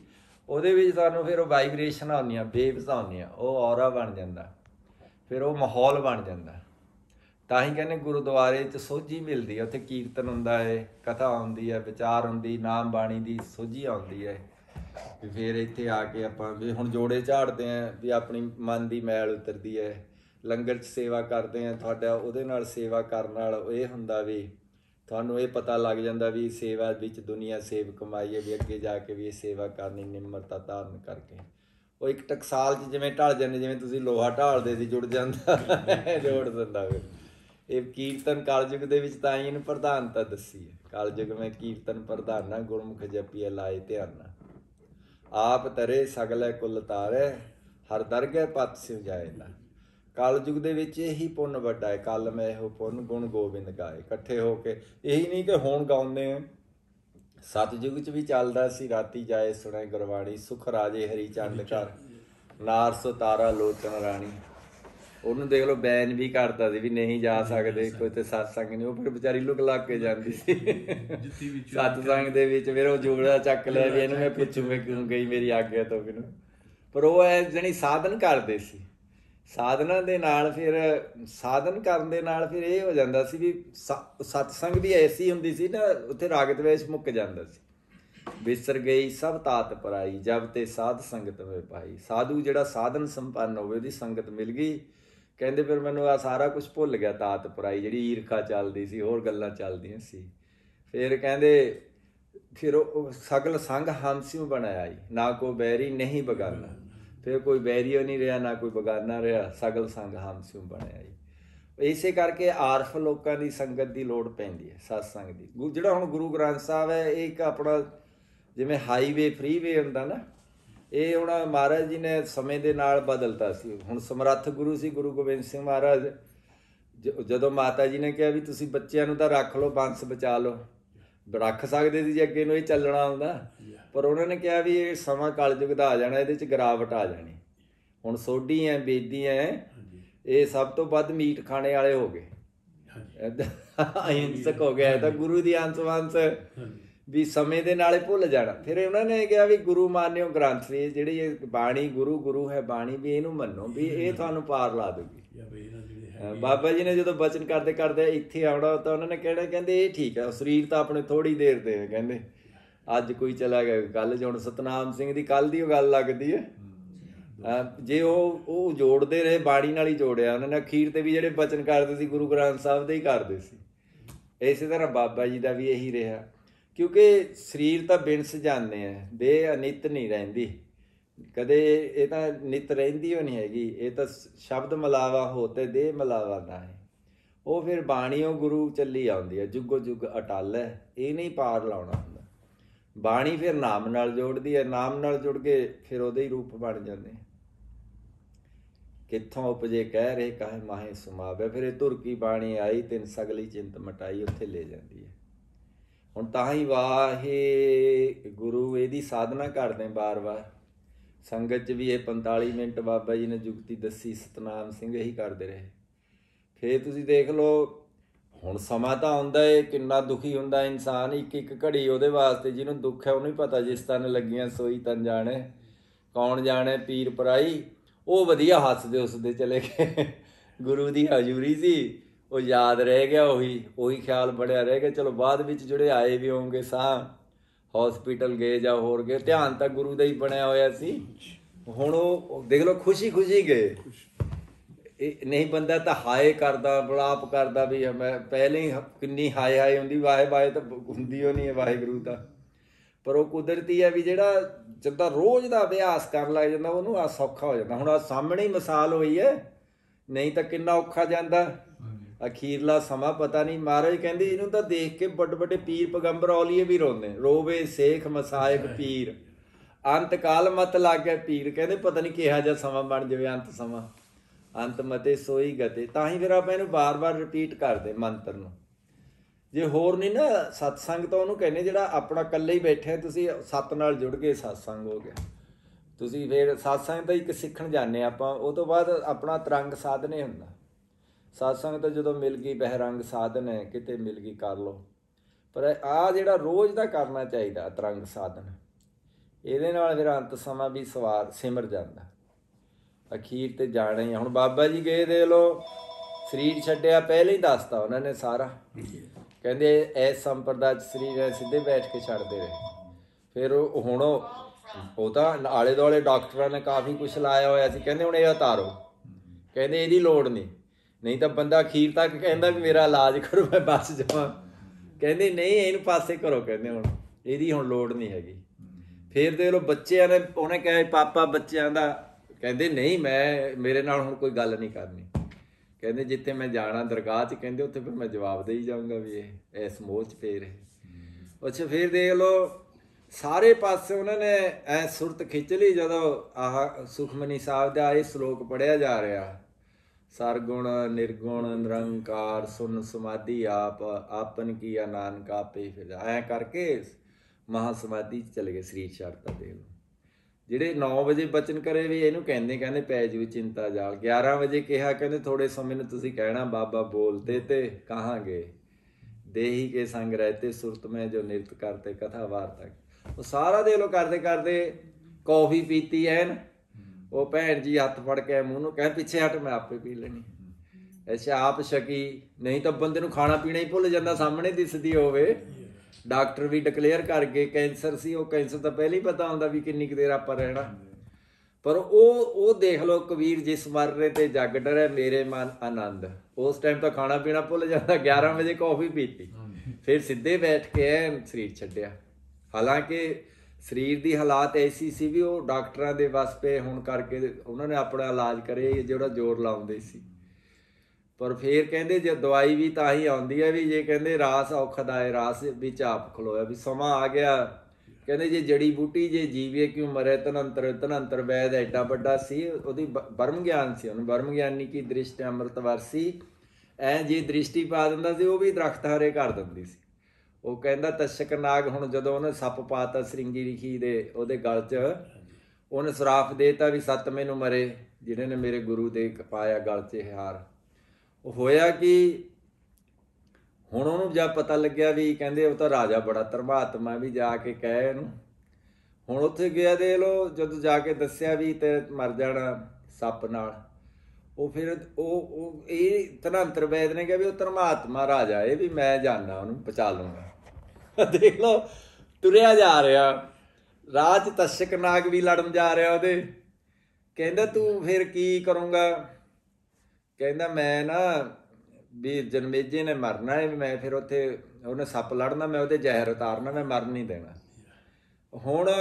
ਉਹਦੇ ਵਿੱਚ ਤੁਹਾਨੂੰ ਫਿਰ ਉਹ ਵਾਈਬ੍ਰੇਸ਼ਨ ਆਉਂਦੀਆਂ ਵੇਵਸ ਆਉਂਦੀਆਂ, ਉਹ ਔਰਾ ਬਣ ਜਾਂਦਾ, ਫਿਰ ਉਹ ਮਾਹੌਲ ਬਣ ਜਾਂਦਾ। ਤਾਂ ਹੀ ਕਹਿੰਦੇ ਗੁਰਦੁਆਰੇ 'ਚ ਸੋਝੀ ਮਿਲਦੀ ਹੈ ਉੱਥੇ ਕੀਰਤਨ ਹੁੰਦਾ ਹੈ ਕਥਾ ਆਉਂਦੀ ਹੈ ਵਿਚਾਰ ਹੁੰਦੀ, ਨਾਮ ਬਾਣੀ ਦੀ ਸੋਝੀ ਆਉਂਦੀ ਹੈ ਵੀ ਫਿਰ ਇੱਥੇ ਆ ਕੇ ਆਪਾਂ ਵੀ ਹੁਣ ਜੋੜੇ ਝਾੜਦੇ ਆਂ ਵੀ ਆਪਣੀ ਮਨ ਦੀ ਮੈਲ ਉਤਰਦੀ ਹੈ ਲੰਗਰ 'ਚ ਸੇਵਾ ਕਰਦੇ ਆਂ, ਤੁਹਾਡਾ ਉਹਦੇ ਨਾਲ ਸੇਵਾ ਕਰਨ ਨਾਲ ਇਹ ਹੁੰਦਾ ਵੀ ਤੁਹਾਨੂੰ ਇਹ ਪਤਾ ਲੱਗ ਜਾਂਦਾ ਵੀ ਸੇਵਾ ਵਿੱਚ ਦੁਨੀਆ ਸੇਵ ਕਮਾਈ ਹੈ ਵੀ ਅੱਗੇ ਜਾ ਕੇ ਵੀ ਇਹ ਸੇਵਾ ਕਰਨੀ, ਨਿਮਰਤਾ ਧਾਰਨ ਕਰਕੇ। ਉਹ ਇੱਕ ਟਕਸਾਲ 'ਚ ਜਿਵੇਂ ਢਲ ਜਾਂਦੇ, ਜਿਵੇਂ ਤੁਸੀਂ ਲੋਹਾ ਢਾਲਦੇ ਸੀ, ਜੁੜ ਜਾਂਦਾ, ਜੋੜ ਦਿੰਦਾ ਫਿਰ। ਇਹ ਕੀਰਤਨ ਕਾਲਯੁਗ ਦੇ ਵਿੱਚ ਤਾਂ ਹੀ ਇਹਨੂੰ ਪ੍ਰਧਾਨਤਾ ਦੱਸੀ ਹੈ। ਕਾਲਯੁਗ ਮੈਂ ਕੀਰਤਨ ਪ੍ਰਧਾਨਾ, ਗੁਰਮੁਖ ਜਪੀਏ ਲਾਏ ਧਿਆਨਾ ਆਪ ਤਰੇ ਸਗਲੇ ਕੁਲ ਤਾਰੇ, ਹਰ ਦਰਗਹਿ ਪਤ ਸਿਉ ਜਾਏਲਾ ਕਾਲਯੁਗ ਦੇ ਵਿੱਚ ਇਹੀ ਪੁੰਨ ਵੱਡਾ ਹੈ ਕਲ ਮੈਂ ਇਹੋ ਪੁੰਨ ਗੁਣ ਗੋਬਿੰਦ ਗਾਏ। ਇਕੱਠੇ ਹੋ ਕੇ ਇਹੀ ਨਹੀਂ ਕਿ ਹੁਣ ਗਾਉਂਦੇ ਆ ਸਤਜੁਗ ਚ ਵੀ ਚੱਲਦਾ ਸੀ ਰਾਤੀ ਜਾਏ ਸੁਣੇ ਗੁਰਬਾਣੀ ਸੁਖ ਰਾਜੇ ਹਰੀ ਚੰਦ ਘਰ। ਨਾਰ ਤਾਰਾ ਲੋਚਨ ਰਾਣੀ। ਉਹਨੂੰ ਦੇਖ ਲਓ ਬੈਨ ਵੀ ਕਰਦਾ ਸੀ ਵੀ ਨਹੀਂ ਜਾ ਸਕਦੇ ਕੋਈ ਤੇ ਸਤਸੰਗ ਨਹੀਂ ਉਹ ਫਿਰ ਵਿਚਾਰੀ ਲੁਕ ਲੱਗ ਕੇ ਜਾਂਦੀ ਸੀ। ਜੁੱਤੀ ਵਿੱਚ ਸਤਸੰਗ ਦੇ ਵਿੱਚ ਫਿਰ ਉਹ ਜੋੜਾ ਚੱਕ ਲਿਆ ਵੀ ਇਹਨੂੰ ਮੈਂ ਪੁੱਛੂਗਾ ਕਿਉਂ ਗਈ ਮੇਰੀ ਆਗਿਆ ਤੋਂ ਬਿਨਾਂ। ਪਰ ਉਹ ਐ ਜਣੀ ਸਾਧਨ ਕਰਦੇ ਸੀ। ਸਾਧਨਾ ਦੇ ਨਾਲ ਫਿਰ ਸਾਧਨ ਕਰਨ ਦੇ ਨਾਲ ਫਿਰ ਇਹ ਹੋ ਜਾਂਦਾ ਸੀ ਵੀ ਸਤਸੰਗ ਵੀ ਐਸੀ ਹੁੰਦੀ ਸੀ ਨਾ ਉੱਥੇ ਰਾਗਤ ਵੇਸ਼ ਮੁੱਕ ਜਾਂਦਾ ਸੀ। ਵਿਸਰ ਗਈ ਸਭ ਤਾਤ ਪਰਾਈ ਜਬ ਤੇ ਸਾਧ ਸੰਗਤ ਹੋਏ ਪਾਈ ਸਾਧੂ ਜਿਹੜਾ ਸਾਧਨ ਸੰਪੰਨ ਹੋਵੇ ਉਹਦੀ ਸੰਗਤ ਮਿਲ ਗਈ। ਕਹਿੰਦੇ ਫਿਰ ਮੈਨੂੰ ਆ ਸਾਰਾ ਕੁਝ ਭੁੱਲ ਗਿਆ ਤਾਤ ਪਰਾਈ ਜਿਹੜੀ ਈਰਖਾ ਚੱਲਦੀ ਸੀ ਹੋਰ ਗੱਲਾਂ ਚੱਲਦੀਆਂ ਸੀ। ਫਿਰ ਕਹਿੰਦੇ ਫਿਰ ਉਹ ਸਗਲ ਸੰਗ ਹਮਸਿਉ ਬਣਾਇਆ ਈ, ਨਾ ਕੋ ਬੈਰੀ ਨਹੀਂ ਬਗਾਨਾ। ਫਿਰ ਕੋਈ ਬੈਰੀਓ ਨਹੀਂ ਰਿਹਾ, ਨਾ ਕੋਈ ਬਗਾਨਾ ਰਿਹਾ, ਸਗਲ ਸੰਗ ਹਮਸਿਉ ਬਣਿਆ ਜੀ ਇਸੇ ਕਰਕੇ ਆਰਫ ਲੋਕਾਂ ਦੀ ਸੰਗਤ ਦੀ ਲੋੜ ਪੈਂਦੀ ਹੈ, ਸਤਸੰਗ ਦੀ। ਗੁ- ਜਿਹੜਾ ਹੁਣ ਗੁਰੂ ਗ੍ਰੰਥ ਸਾਹਿਬ ਹੈ, ਇਹ ਇੱਕ ਆਪਣਾ ਜਿਵੇਂ ਹਾਈਵੇ ਫ੍ਰੀਵੇ ਹੁੰਦਾ ਨਾ, ਇਹ ਹੁਣ ਮਹਾਰਾਜ ਜੀ ਨੇ ਸਮੇਂ ਦੇ ਨਾਲ ਬਦਲਤਾ ਸੀ। ਹੁਣ ਸਮਰੱਥ ਗੁਰੂ ਸੀ, ਗੁਰੂ ਗੋਬਿੰਦ ਸਿੰਘ ਮਹਾਰਾਜ। ਜ- ਜਦੋਂ ਮਾਤਾ ਜੀ ਨੇ ਕਿਹਾ ਵੀ ਤੁਸੀਂ ਬੱਚਿਆਂ ਨੂੰ ਤਾਂ ਰੱਖ ਲਓ, ਬੰਸ ਬਚਾ ਲਓ। ਰੱਖ ਸਕਦੇ ਸੀ ਜੇ ਅੱਗੇ ਨੂੰ ਇਹ ਚੱਲਣਾ ਹੁੰਦਾ। ਪਰ ਉਹਨਾਂ ਨੇ ਕਿਹਾ ਵੀ ਇਹ ਸਮਾਂ ਕਲਯੁਗ ਦਾ ਆ ਜਾਣਾ ਇਹਦੇ ਚ ਗਿਰਾਵਟ ਆ ਜਾਣੀ। ਹੁਣ ਸੋਢੀ ਐ ਬੇਦੀ ਐ ਇਹ ਸਭ ਤੋਂ ਵੱਧ ਮੀਟ ਖਾਣੇ ਵਾਲੇ ਹੋ ਗਏ। ਅਹਿੰਸਕ ਹੋ ਗਿਆ ਤਾਂ ਗੁਰੂ ਦੀ ਅੰਸ ਵੰਸ। ਹਾਂਜੀ। ਵੀ ਸਮੇਂ ਦੇ ਨਾਲੇ ਭੁੱਲ ਜਾਣਾ। ਫਿਰ ਉਹਨਾਂ ਨੇ ਕਿਹਾ ਵੀ ਗੁਰੂ ਮਾਨਿਓ ਗ੍ਰੰਥ ਵੀ ਜਿਹੜੀ ਇਹ ਬਾਣੀ ਗੁਰੂ ਗੁਰੂ ਹੈ ਬਾਣੀ ਵੀ ਇਹਨੂੰ ਮੰਨੋ ਵੀ ਇਹ ਤੁਹਾਨੂੰ ਪਾਰ ਲਾ ਦੂਗੀ ਬਾਬਾ ਜੀ ਨੇ ਜਦੋਂ ਬਚਨ ਕਰਦੇ ਕਰਦੇ ਇੱਥੇ ਆਉਣਾ ਤਾਂ ਉਹਨਾਂ ਨੇ ਕਹਿਣਾ ਕਹਿੰਦੇ ਇਹ ਠੀਕ ਹੈ ਸਰੀਰ ਤਾਂ ਆਪਣੇ ਥੋੜੀ ਦੇਰ ਦੇ ਕਹਿੰਦੇ। ਅੱਜ ਕੋਈ ਚਲਾ ਗਿਆ ਕੱਲ ਹੁਣ ਸਤਨਾਮ ਸਿੰਘ ਦੀ ਕੱਲ ਦੀ ਉਹ ਗੱਲ ਲੱਗਦੀ ਹੈ। ਜੇ ਉਹ ਉਹ ਜੋੜਦੇ ਰਹੇ ਬਾਣੀ ਨਾਲ ਹੀ ਜੋੜਿਆ ਉਹਨਾਂ ਨੇ ਅਖੀਰ ਤੇ ਵੀ ਜਿਹੜੇ ਬਚਨ ਕਰਦੇ ਸੀ ਗੁਰੂ ਗ੍ਰੰਥ ਸਾਹਿਬ ਦੇ ਹੀ ਕਰਦੇ ਸੀ। ਇਸੇ ਤਰ੍ਹਾਂ ਬਾਬਾ ਜੀ ਦਾ ਵੀ ਇਹੀ ਰਿਹਾ। ਕਿਉਂਕਿ ਸਰੀਰ ਤਾਂ ਬਿਨਸ ਜਾਂਦੇ ਆ ਦੇਹ ਅਨਿਤ ਨਹੀਂ ਰਹਿੰਦੀ। ਕਦੇ ਇਹ ਤਾਂ ਨਿਤ ਰਹਿੰਦੀ ਹੋ ਨਹੀਂ ਹੈਗੀ ਇਹ ਤਾਂ ਸ਼ਬਦ ਮਲਾਵਾ ਹੋਤੇ ਦੇਹ ਮਲਾਵਾ ਨਾ ਹੈ। ਉਹ ਫਿਰ ਬਾਣੀਓ ਗੁਰੂ ਚੱਲੀ ਆਉਂਦੀ ਹੈ ਜੁਗੋ ਜੁਗ ਅਟਲ ਹੈ ਇਹ ਨਹੀਂ ਪਾਰ ਲਾਉਣਾ ਬਾਣੀ ਫਿਰ ਨਾਮ ਨਾਲ ਜੋੜਦੀ ਹੈ, ਨਾਮ ਨਾਲ ਜੁੜ ਕੇ ਫਿਰ ਉਹਦੇ ਹੀ ਰੂਪ ਬਣ ਜਾਂਦੇ ਕਿੱਥੋਂ ਉਪਜੇ ਕਹਿ ਰਹੇ, ਕਾਹੇ ਮਾਹੇ ਸੁਮਾਵੇ। ਫਿਰ ਇਹ ਧੁਰ ਕੀ ਬਾਣੀ ਆਈ, ਤਿੰਨ ਸਗਲੀ ਚਿੰਤ ਮਟਾਈ ਉੱਥੇ ਲੈ ਜਾਂਦੀ ਹੈ। ਹੁਣ ਤਾਂ ਹੀ ਵਾਹੇ ਗੁਰੂ, ਇਹਦੀ ਸਾਧਨਾ ਕਰਦੇ ਬਾਰ-ਬਾਰ ਸੰਗਤ 'ਚ ਵੀ ਇਹ 45 ਮਿੰਟ ਬਾਬਾ ਜੀ ਨੇ ਜੁਗਤੀ ਦੱਸੀ, ਸਤਨਾਮ ਸਿੰਘ ਇਹੀ ਕਰਦੇ ਰਹੇ। ਫੇਰ ਤੁਸੀਂ ਦੇਖ ਲਓ ਹੁਣ ਸਮਾਂ ਤਾਂ ਆਉਂਦਾ ਏ, ਕਿੰਨਾ ਦੁਖੀ ਹੁੰਦਾ ਇਨਸਾਨ ਇੱਕ ਇੱਕ ਘੜੀ ਉਹਦੇ ਵਾਸਤੇ ਜਿਹਨੂੰ ਦੁੱਖ ਹੈ, ਉਹਨੂੰ ਹੀ ਪਤਾ ਜਿਸ ਤਨ ਲੱਗੀਆਂ ਸੋਈ ਤਨ ਜਾਣੇ, ਕੌਣ ਜਾਣੇ, ਪੀਰ ਪਰਾਈ, ਉਹ ਵਧੀਆ ਹੱਸਦੇ ਉਸਦੇ ਚਲੇ ਗਏ। ਗੁਰੂ ਦੀ ਹਜ਼ੂਰੀ ਸੀ, ਉਹ ਯਾਦ ਰਹਿ ਗਿਆ ਉਹੀ ਉਹੀ ਖਿਆਲ ਬੜਿਆ ਰਹਿ ਗਿਆ, ਚਲੋ ਬਾਅਦ ਵਿੱਚ ਜਿਹੜੇ ਆਏ ਵੀ ਹੋਣਗੇ ਸਾਹ ਹਸਪੀਟਲ ਗਏ ਜਾਂ ਹੋਰ ਗਏ, ਧਿਆਨ ਤਾਂ ਗੁਰੂ ਦਾ ਹੀ ਬਣਿਆ ਹੋਇਆ ਸੀ। ਹੁਣ ਉਹ, ਦੇਖ ਲਓ ਖੁਸ਼ੀ ਖੁਸ਼ੀ। ਗਏ ਇਹ ਨਹੀਂ ਬੰਦਾ ਤਾਂ ਹਾਏ ਕਰਦਾ ਬਲਾਪ ਕਰਦਾ ਵੀ ਮੈਂ ਪਹਿਲੇ ਹੀ ਕਿੰਨੀ ਹਾਏ ਹਾਏ ਹੁੰਦੀ ਵਾਹੇ ਵਾਹੇ ਤਾਂ ਹੁੰਦੀ ਹੋ ਨਹੀਂ ਹੈ ਵਾਹਿਗੁਰੂ ਤਾਂ। ਪਰ ਉਹ ਕੁਦਰਤੀ ਹੈ ਵੀ ਜਿਹੜਾ ਜਿੱਦਾਂ ਰੋਜ਼ ਦਾ ਅਭਿਆਸ ਕਰਨ ਲੱਗ ਜਾਂਦਾ ਉਹਨੂੰ ਆ ਸੌਖਾ ਹੋ ਜਾਂਦਾ। ਹੁਣ ਆ ਸਾਹਮਣੇ ਹੀ ਮਿਸਾਲ ਹੋਈ ਹੈ ਨਹੀਂ ਤਾਂ ਕਿੰਨਾ ਔਖਾ ਜਾਂਦਾ। ਅਖੀਰਲਾ ਸਮਾਂ ਪਤਾ ਨਹੀਂ ਮਹਾਰਾਜ ਕਹਿੰਦੇ ਇਹਨੂੰ ਤਾਂ ਦੇਖ ਕੇ ਵੱਡੇ ਵੱਡੇ ਪੀਰ ਪਗੰਬਰ ਔਲੀਏ ਵੀ ਰੋਂਦੇ ਰੋਵੇ ਸੇਖ ਮਸਾਇਕ ਪੀਰ। ਅੰਤ ਕਾਲ ਮਤ ਲੱਗ ਗਿਆ ਪੀਰ। ਕਹਿੰਦੇ ਪਤਾ ਨਹੀਂ ਕਿਹਾ ਜਿਹਾ ਸਮਾਂ ਬਣ ਜਾਵੇ ਅੰਤ ਸਮਾਂ। ਅੰਤ ਮਤੇ ਸੋਈ ਗਤੇ ਤਾਂ ਹੀ ਫਿਰ ਆਪਾਂ ਇਹਨੂੰ ਬਾਰ-ਬਾਰ ਰਿਪੀਟ ਕਰਦੇ ਮੰਤਰ ਨੂੰ। ਜੇ ਹੋਰ ਨਹੀਂ ਨਾ ਸਤਸੰਗ, ਤਾਂ ਉਹਨੂੰ ਕਹਿੰਦੇ ਜਿਹੜਾ ਆਪਣਾ ਇਕੱਲੇ ਹੀ ਬੈਠੇ ਤੁਸੀਂ ਸਤ ਨਾਲ ਜੁੜ ਕੇ ਸਤਸੰਗ ਹੋ ਗਿਆ। ਤੁਸੀਂ ਫਿਰ ਸਤਸੰਗ ਤਾਂ ਇੱਕ ਸਿੱਖਣ ਜਾਂਦੇ ਆਪਾਂ, ਉਹ ਤੋਂ ਬਾਅਦ ਆਪਣਾ ਤਰੰਗ ਸਾਧਨੇ ਹੁੰਦਾ। ਸਤਸੰਗ ਤਾਂ ਜਦੋਂ ਮਿਲ ਗਈ ਬਹਿਰੰਗ ਸਾਧਨ ਹੈ, ਕਿਤੇ ਮਿਲ ਗਈ ਕਰ ਲਓ। ਪਰ ਆ ਜਿਹੜਾ ਰੋਜ਼ ਦਾ ਕਰਨਾ ਚਾਹੀਦਾ, ਤਰੰਗ ਸਾਧਨ, ਇਹਦੇ ਨਾਲ ਫਿਰ ਅੰਤ ਸਮਾਂ ਵੀ ਸਵਾਰ ਸਿਮਰ ਜਾਂਦਾ। ਅਖੀਰ ਤੇ ਜਾਣਾ ਹੀ। ਹੁਣ ਬਾਬਾ ਜੀ ਗਏ ਦੇ ਲੋ ਸਰੀਰ ਛੱਡਿਆ ਪਹਿਲੇ ਹੀ ਦੱਸਤਾ ਉਹਨਾਂ ਨੇ ਸਾਰਾ। ਕਹਿੰਦੇ ਐਸ ਸੰਪਰਦਾ ਚ ਸਰੀਰ ਐ ਸਿੱਧੇ ਬੈਠ ਕੇ ਛੱਡਦੇ ਰਹੇ। ਫਿਰ ਉਹ ਹੁਣ ਉਹ ਤਾਂ ਆਲੇ ਦੁਆਲੇ ਡਾਕਟਰਾਂ ਨੇ ਕਾਫੀ ਕੁਝ ਲਾਇਆ ਹੋਇਆ ਸੀ। ਕਹਿੰਦੇ ਹੁਣ ਇਹ ਉਤਾਰੋ। ਕਹਿੰਦੇ ਇਹਦੀ ਲੋੜ ਨਹੀਂ। ਨਹੀਂ ਤਾਂ ਬੰਦਾ ਅਖੀਰ ਤੱਕ ਕਹਿੰਦਾ ਵੀ ਮੇਰਾ ਇਲਾਜ ਕਰੋ ਮੈਂ ਬਚ ਜਾਵਾਂ। ਕਹਿੰਦੇ ਨਹੀਂ ਇਹਨੂੰ ਪਾਸੇ ਕਰੋ ਕਹਿੰਦੇ ਹੁਣ। ਇਹਦੀ ਹੁਣ ਲੋੜ ਨਹੀਂ ਹੈਗੀ। ਫੇਰ ਦੇ ਲੋ ਬੱਚਿਆਂ ਨੇ ਉਹਨੇ ਕਿਹਾ ਪਾਪਾ ਬੱਚਿਆਂ ਦਾ ਕਹਿੰਦੇ, ਨਹੀਂ, ਮੈਂ, ਮੇਰੇ ਨਾਲ ਹੁਣ ਕੋਈ ਗੱਲ ਨਹੀਂ ਕਰਨੀ। ਕਹਿੰਦੇ, ਜਿੱਥੇ ਮੈਂ ਜਾਣਾ ਦਰਗਾਹ 'ਚ, ਕਹਿੰਦੇ, ਉੱਥੇ ਫਿਰ ਮੈਂ ਜਵਾਬ ਦੇ ਹੀ ਜਾਊਂਗਾ ਵੀ ਇਹ, ਇਸ ਮੋਹ 'ਚ ਫੇਰ ਰਹੇ ਅੱਛਾ, ਫਿਰ ਦੇਖ ਲਓ, ਸਾਰੇ ਪਾਸੇ ਉਹਨਾਂ ਨੇ ਐ ਸੁਰਤ ਖਿੱਚ ਲਈ, ਜਦੋਂ ਆਹ ਸੁਖਮਨੀ ਸਾਹਿਬ ਦਾ ਇਹ ਸ਼ਲੋਕ ਪੜਿਆ ਜਾ ਰਿਹਾ। ਸਰਗੁਣ, ਨਿਰਗੁਣ, ਨਿਰੰਕਾਰ, ਸੁਨ ਸਮਾਧੀ ਆਪ, ਆਪਨ ਕੀਆ ਨਾਨਕ ਆਪੇ ਫਿਰ ਐ ਕਰਕੇ ਮਹਾ ਸਮਾਧੀ ਚ ਚਲੇ ਗਏ ਸਰੀਰ ਛੱਡਤਾ ਦੇ ਲੋ ਜਿਹੜੇ 9 ਵਜੇ ਬਚਨ ਕਰੇ ਵੀ ਇਹਨੂੰ ਕਹਿੰਦੇ ਕਹਿੰਦੇ ਪੈ ਜੂ ਚਿੰਤਾ ਜਾਲ। 11 ਵਜੇ ਕਿਹਾ, ਕਹਿੰਦੇ ਥੋੜੇ ਸਮੇਂ ਨੂੰ ਤੁਸੀਂ ਕਹਿਣਾ, ਬਾਬਾ ਬੋਲਤੇ ਤੇ ਕਹਾਂਗੇ। ਦੇਹੀ ਕੇ ਸੰਗ ਰਹਤੇ ਸੁਰਤ ਮੈਂ ਜੋ ਨਿਰਤ ਕਰਤੇ ਕਥਾ ਵਾਰ ਤੱਕ। ਉਹ ਸਾਰਾ ਦੇ ਲੋ ਕਰਦੇ ਕਰਦੇ ਕੌਫੀ ਪੀਤੀ ਐਨ। ਉਹ ਭੈਣ ਜੀ ਹੱਥ ਫੜ ਕੇ ਮੂੰਹ ਨੂੰ ਕਹਿ, ਪਿੱਛੇ ਹਟ, ਮੈਂ ਆਪੇ ਪੀ ਲੈਣੀ। ਐਸੇ ਆਪ ਸ਼ਕੀ, ਨਹੀਂ ਤਾਂ ਬੰਦੇ ਨੂੰ ਖਾਣਾ ਪੀਣਾ ਹੀ ਭੁੱਲ ਜਾਂਦਾ, ਸਾਹਮਣੇ ਦਿਸਦੀ ਹੋਵੇ। ਡਾਕਟਰ ਵੀ ਡਿਕਲੇਅਰ ਕਰ ਗਏ, ਕੈਂਸਰ ਸੀ, ਉਹ ਕੈਂਸਰ ਤਾਂ ਪਹਿਲਾਂ ਹੀ ਪਤਾ ਹੁੰਦਾ ਵੀ ਕਿੰਨੀ ਕੁ ਦੇਰ ਆਪਾਂ ਰਹਿਣਾ। ਪਰ ਉਹ ਉਹ ਦੇਖ ਲਓ ਕਬੀਰ ਜਿਸ ਮਰਰੇ ਤੇ ਜੱਗ ਡਰੇ ਮੇਰੇ ਮਨ ਆਨੰਦ। ਉਸ ਟਾਈਮ ਤਾਂ ਖਾਣਾ ਪੀਣਾ ਭੁੱਲ ਜਾਂਦਾ 11 ਵਜੇ ਕਾਫੀ ਪੀਤੀ। ਫਿਰ ਸਿੱਧੇ ਬੈਠ ਕੇ ਐਨ ਸਰੀਰ ਛੱਡਿਆ। ਹਾਲਾਂਕਿ ਸਰੀਰ ਦੀ ਹਾਲਾਤ ਐਸੀ ਸੀ ਵੀ ਉਹ ਡਾਕਟਰਾਂ ਦੇ ਵਸ ਪੇ ਹੁਣ ਕਰਕੇ ਉਹਨਾਂ ਨੇ ਆਪਣਾ ਇਲਾਜ ਕਰੇ ਜਿਹੜਾ ਜ਼ੋਰ ਲਾਉਂਦੇ ਸੀ। ਪਰ ਫੇਰ ਕਹਿੰਦੇ ਜੇ ਦਵਾਈ ਵੀ ਤਾਂ ਹੀ ਆਉਂਦੀ ਹੈ ਵੀ ਜੇ ਕਹਿੰਦੇ ਰਾਸ ਔਖਦਾ ਹੈ, ਰਾਸ ਵਿੱਚ ਆਪ ਖਲੋਇਆ, ਵੀ ਸਮਾਂ ਆ ਗਿਆ। ਕਹਿੰਦੇ ਜੇ ਜੜੀ ਬੂਟੀ ਜੇ ਜੀਵੇ ਕਿਉਂ ਮਰੇ, ਤਨੰਤਰ ਤਨੰਤਰ ਵੈਦ ਐਡਾ ਵੱਡਾ ਸੀ, ਉਹਦੀ ਬ- ਬਰਮ ਗਿਆਨ ਸੀ ਉਹਨੂੰ। ਬਰਮ ਗਿਆਨੀ ਕੀ ਦ੍ਰਿਸ਼ਟ ਅੰਮ੍ਰਿਤ ਵਰਸੀ ਐ ਜੇ ਦ੍ਰਿਸ਼ਟੀ ਪਾ ਦਿੰਦਾ ਸੀ, ਉਹ ਵੀ ਦਰਖਤ ਹਰੇ ਕਰ ਦਿੰਦੀ ਸੀ। ਉਹ ਕਹਿੰਦਾ ਤਸ਼ਕ ਨਾਗ ਹੁਣ ਜਦੋਂ ਉਹਨੇ ਸੱਪ ਪਾਤਾ ਸਰਿੰਗੀ ਰਿਖੀ ਦੇ ਉਹਦੇ ਗਲ 'ਚ, ਉਹਨੇ ਸਰਾਫ ਦੇਤਾ ਵੀ ਸੱਤ ਮੈਨੂੰ ਮਰੇ ਜਿਹੜੇ ਨੇ ਮੇਰੇ ਗੁਰੂ ਦੇ ਪਾਇਆ ਗਲ 'ਚ ਇਹ ਹਾਰ। ਉਹ ਹੋਇਆ ਕਿ? ਹੁਣ ਉਹਨੂੰ ਜਦ ਪਤਾ ਲੱਗਿਆ ਵੀ ਕਹਿੰਦੇ ਉਹ ਤਾਂ ਰਾਜਾ ਬੜਾ ਧਰਮਾਤਮਾ ਵੀ ਜਾ ਕੇ ਕਹੇ ਇਹਨੂੰ। ਹੁਣ ਉੱਥੇ ਗਿਆ ਦੇ ਲੋ ਜਦੋਂ ਜਾ ਕੇ ਦੱਸਿਆ ਵੀ ਤੇ ਮਰ ਜਾਣਾ ਸੱਪ ਨਾਲ। ਉਹ ਫਿਰ ਉਹ ਉਹ ਇਹ ਧਨੰਤਰ ਵੈਦ ਨੇ ਕਿਹਾ ਵੀ ਉਹ ਧਰਮਾਤਮਾ ਰਾਜਾ ਇਹ ਵੀ ਮੈਂ ਜਾਣਦਾ, ਉਹਨੂੰ ਬਚਾ ਲੂੰਗਾ ਦੇਖ ਲਓ, ਤੁਰਿਆ ਜਾ ਰਿਹਾ। ਰਾਜ 'ਚ ਤਸ਼ਕ ਨਾਗ ਵੀ ਲੜਨ ਜਾ ਰਿਹਾ ਉਹਦੇ। ਕਹਿੰਦਾ ਤੂੰ ਫਿਰ ਕੀ ਕਰੂੰਗਾ? ਕਹਿੰਦਾ ਮੈਂ ਨਾ ਵੀ ਜਨਮੇਜੇ ਨੇ ਮਰਨਾ ਹੈ ਵੀ ਮੈਂ ਫਿਰ ਉੱਥੇ ਉਹਨੇ ਸੱਪ ਲੜਨਾ, ਮੈਂ ਉਹਦੇ ਜ਼ਹਿਰ ਉਤਾਰਨਾ, ਮੈਂ ਮਰਨ ਨਹੀਂ ਦੇਣਾ। ਹੁਣ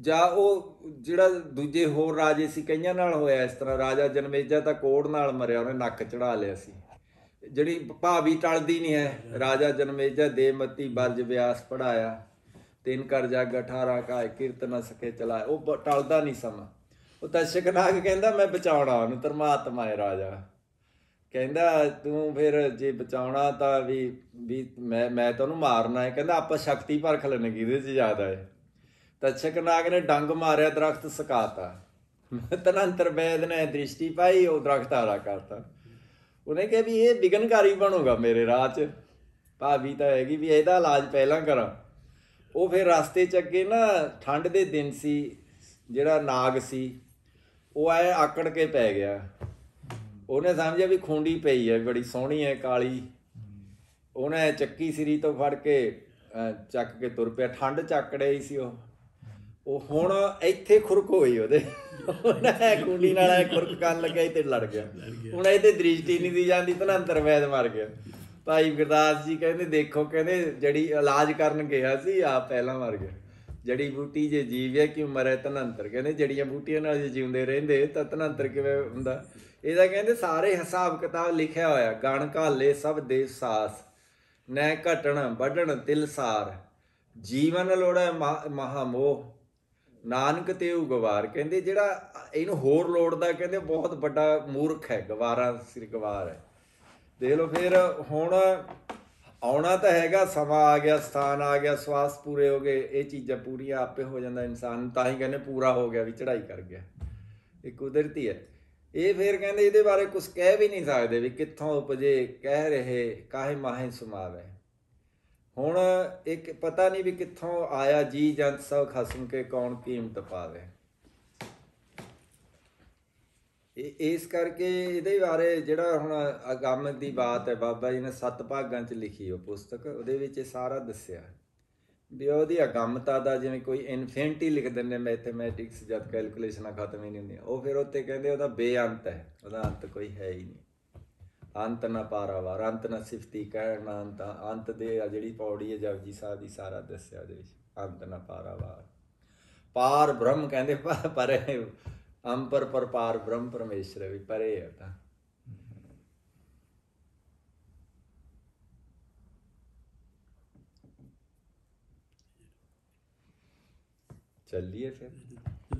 ਜਾਂ ਉਹ ਜਿਹੜਾ ਦੂਜੇ ਹੋਰ ਰਾਜੇ ਸੀ, ਕਈਆਂ ਨਾਲ ਹੋਇਆ ਇਸ ਤਰ੍ਹਾਂ, ਰਾਜਾ ਜਨਮੇਜਾ ਤਾਂ ਕੋੜ ਨਾਲ ਮਰਿਆ, ਉਹਨੇ ਨੱਕ ਚੜਾ ਲਿਆ ਸੀ। ਜਿਹੜੀ ਭਾਵੀ ਟਲਦੀ ਨਹੀਂ ਹੈ, ਰਾਜਾ ਜਨਮੇਜਾ ਦੇਮਤੀ ਬਰਜ ਵਿਆਸ ਪੜਾਇਆ ਤਿੰਨ ਕਰ ਜਗ 18 ਕਾ ਕੀਰਤ ਨ ਸਕੇ ਚਲਾਇਆ ਉਹ ਬ- ਟਲਦਾ ਨਹੀਂ ਸਮਾਂ। ਉਹ ਤਸ਼ਕ ਨਾਗ ਕਹਿੰਦਾ, ਮੈਂ ਬਚਾਉਣਾ ਉਹਨੂੰ, ਧਰਮਾਤਮਾ ਹੈ ਰਾਜਾ। ਕਹਿੰਦਾ, ਤੂੰ ਫਿਰ ਜੇ ਬਚਾਉਣਾ ਤਾਂ ਵੀ ਵੀ ਮੈਂ ਮੈਂ ਤਾਂ ਉਹਨੂੰ ਮਾਰਨਾ ਹੈ। ਕਹਿੰਦਾ, ਆਪਾਂ ਸ਼ਕਤੀ ਪਰਖ ਲੈਣੇ ਕਿਹਦੇ 'ਚ ਜ਼ਿਆਦਾ ਹੈ? ਤਛਕ ਨਾਗ ਨੇ ਡੰਗ ਮਾਰਿਆ, ਦਰਖਤ ਸਕਾਤਾ। ਤਨੰਤਰ ਵੈਦ ਨੇ ਦ੍ਰਿਸ਼ਟੀ ਪਾਈ, ਉਹ ਦਰਖਤ ਆਰਾ ਕਰਤਾ। ਉਹਨੇ ਕਿਹਾ ਵੀ ਇਹ ਵਿਗਨਕਾਰੀ ਬਣੂਗਾ ਮੇਰੇ ਰਾਹ 'ਚ। ਭਾਵੀ ਤਾਂ ਹੈਗੀ ਵੀ ਇਹਦਾ ਇਲਾਜ ਪਹਿਲਾਂ ਕਰਾਂ। ਉਹ ਫਿਰ ਰਸਤੇ 'ਚ ਅੱਗੇ ਨਾ, ਠੰਡ ਦੇ ਦਿਨ ਸੀ, ਜਿਹੜਾ ਨਾਗ ਸੀ ਉਹ ਐ ਆਕੜ ਕੇ ਪੈ ਗਿਆ। ਉਹਨੇ ਸਮਝਿਆ ਵੀ ਖੁੰਡੀ ਪਈ ਹੈ ਬੜੀ ਸੋਹਣੀ ਹੈ ਕਾਲੀ। ਉਹਨੇ ਚੱਕੀ ਸਿਰੀ ਤੋਂ ਫੜ ਕੇ ਚੱਕ ਕੇ ਤੁਰ ਪਿਆ। ਠੰਡ ਚੱਕੜੇ ਹੀ ਸੀ ਉਹ। ਉਹ ਹੁਣ ਇੱਥੇ ਖੁਰਕ ਹੋਈ ਉਹਦੇ। ਉਹਨੇ ਕੁੰਡੀ ਨਾਲ ਐ ਖੁਰਕ ਕਰਨ ਲੱਗਿਆ ਤੇ ਲੜ ਗਿਆ। ਹੁਣ ਇਹਦੇ ਦ੍ਰਿਸ਼ਟੀ ਨਹੀਂ ਦੀ ਜਾਂਦੀ, ਧਨੰਤਰ ਵੈਦ ਮਰ ਗਿਆ। ਭਾਈ ਗੁਰਦਾਸ ਜੀ ਕਹਿੰਦੇ, ਦੇਖੋ, ਕਹਿੰਦੇ ਜਿਹੜੀ ਇਲਾਜ ਕਰਨ ਗਿਆ ਸੀ ਆ ਪਹਿਲਾਂ ਮਰ ਗਿਆ। ਜੜੀ ਬੂਟੀ ਜੇ ਜੀਵਿਆ ਕਿਉਂ ਮਰੇ ਧਨੰਤਰ। ਕਹਿੰਦੇ ਜੜੀਆਂ ਬੂਟੀਆਂ ਨਾਲ ਜੇ ਜਿਉਂਦੇ ਰਹਿੰਦੇ, ਤਾਂ ਧਨੰਤਰ ਕਿਵੇਂ ਹੁੰਦਾ? ਇਹਦਾ ਕਹਿੰਦੇ ਸਾਰੇ ਹਿਸਾਬ ਕਿਤਾਬ ਲਿਖਿਆ ਹੋਇਆ, ਗਣ, ਘਾਲੇ, ਸਭ ਦੇ ਸਾਸ। ਨੈ ਘਟਣ, ਵੱਢਣ ਤਿਲਸਾਰ ਜੀਵਨ ਲੋੜਾ ਮਹਾ ਮੋਹ ਨਾਨਕ ਤੇ ਉਹ ਗਵਾਰ। ਕਹਿੰਦੇ ਜਿਹੜਾ ਇਹਨੂੰ ਹੋਰ ਲੋੜਦਾ ਕਹਿੰਦੇ ਬਹੁਤ ਵੱਡਾ ਮੂਰਖ ਹੈ, ਗਵਾਰਾ ਸਿਰ ਗਵਾਰ ਹੈ। ਦੇਖ ਲਓ ਫਿਰ ਹੁਣ ਆਉਣਾ ਤਾਂ ਹੈਗਾ, ਸਮਾਂ ਆ ਗਿਆ, ਸਥਾਨ ਆ ਗਿਆ, ਸਵਾਸ ਪੂਰੇ ਹੋ ਗਏ, ਇਹ ਚੀਜ਼ਾਂ ਪੂਰੀਆਂ ਆਪੇ ਹੋ ਜਾਂਦਾ ਇਨਸਾਨ ਤਾਂ ਹੀ ਕਹਿੰਦੇ ਪੂਰਾ ਹੋ ਗਿਆ ਵੀ ਚੜ੍ਹਾਈ ਕਰ ਗਿਆ। ਇਹ ਕੁਦਰਤੀ ਹੈ। ਇਹ ਫਿਰ ਕਹਿੰਦੇ ਇਹਦੇ ਬਾਰੇ ਕੁਝ ਕਹਿ ਵੀ ਨਹੀਂ ਸਕਦੇ ਵੀ ਕਿੱਥੋਂ ਉਪਜੇ, ਕਹਿ ਰਹੇ, ਕਾਹੇ ਮਾਹੇ ਸਮਾਵੇ। ਹੁਣ ਇੱਕ ਪਤਾ ਨਹੀਂ ਵੀ ਕਿੱਥੋਂ ਆਇਆ ਜੀ ਜੰਤ ਸਭ ਖਸਮ ਕੇ ਕੌਣ ਕੀਮਤ ਪਾਵੇ ਇਹ ਇਸ ਕਰਕੇ ਇਹਦੇ ਬਾਰੇ ਜਿਹੜਾ ਹੁਣ ਅਗਾਮਤ ਦੀ ਬਾਤ ਹੈ, ਬਾਬਾ ਜੀ ਨੇ ਸੱਤ ਭਾਗਾਂ 'ਚ ਲਿਖੀ ਉਹ ਪੁਸਤਕ, ਉਹਦੇ ਵਿੱਚ ਇਹ ਸਾਰਾ ਦੱਸਿਆ ਵੀ ਉਹਦੀ ਅਗੰਮਤਾ ਦਾ ਜਿਵੇਂ ਕੋਈ ਇਨਫਿਨਿਟੀ ਲਿਖ ਦਿੰਦੇ ਮੈਥਮੈਟਿਕਸ ਜਦ ਕੈਲਕੂਲੇਸ਼ਨਾਂ ਖਤਮ ਹੀ ਨਹੀਂ ਹੁੰਦੀਆਂ, ਉਹ ਫਿਰ ਉੱਤੇ ਕਹਿੰਦੇ ਉਹਦਾ ਬੇਅੰਤ ਹੈ, ਉਹਦਾ ਅੰਤ ਕੋਈ ਹੈ ਹੀ ਨਹੀਂ। ਅੰਤ ਨਾ ਪਾਰਾਵਾਰ, ਅੰਤ ਨਾ ਸਿਫਤੀ ਕਹਿਣ ਨਾ ਅੰਤ ਅੰਤ ਦੇ ਆ ਜਿਹੜੀ ਪੌੜੀ ਹੈ, ਜਪਜੀ ਸਾਹਿਬ ਦੀ ਸਾਰਾ ਦੱਸਿਆ ਉਹਦੇ ਵਿੱਚ, ਅੰਤ ਨਾ ਪਾਰਾਵਾਰ। ਪਾਰ ਬ੍ਰਹਮ ਕਹਿੰਦੇ, ਪਰੇ ਅੰਪਰ ਪਰਪਾਰ ਬ੍ਰਹਮ ਪਰਮੇਸ਼ਰ ਵੀ ਪਰੇ ਹੈ ਤਾਂ। ਚੱਲੀਏ ਫਿਰ।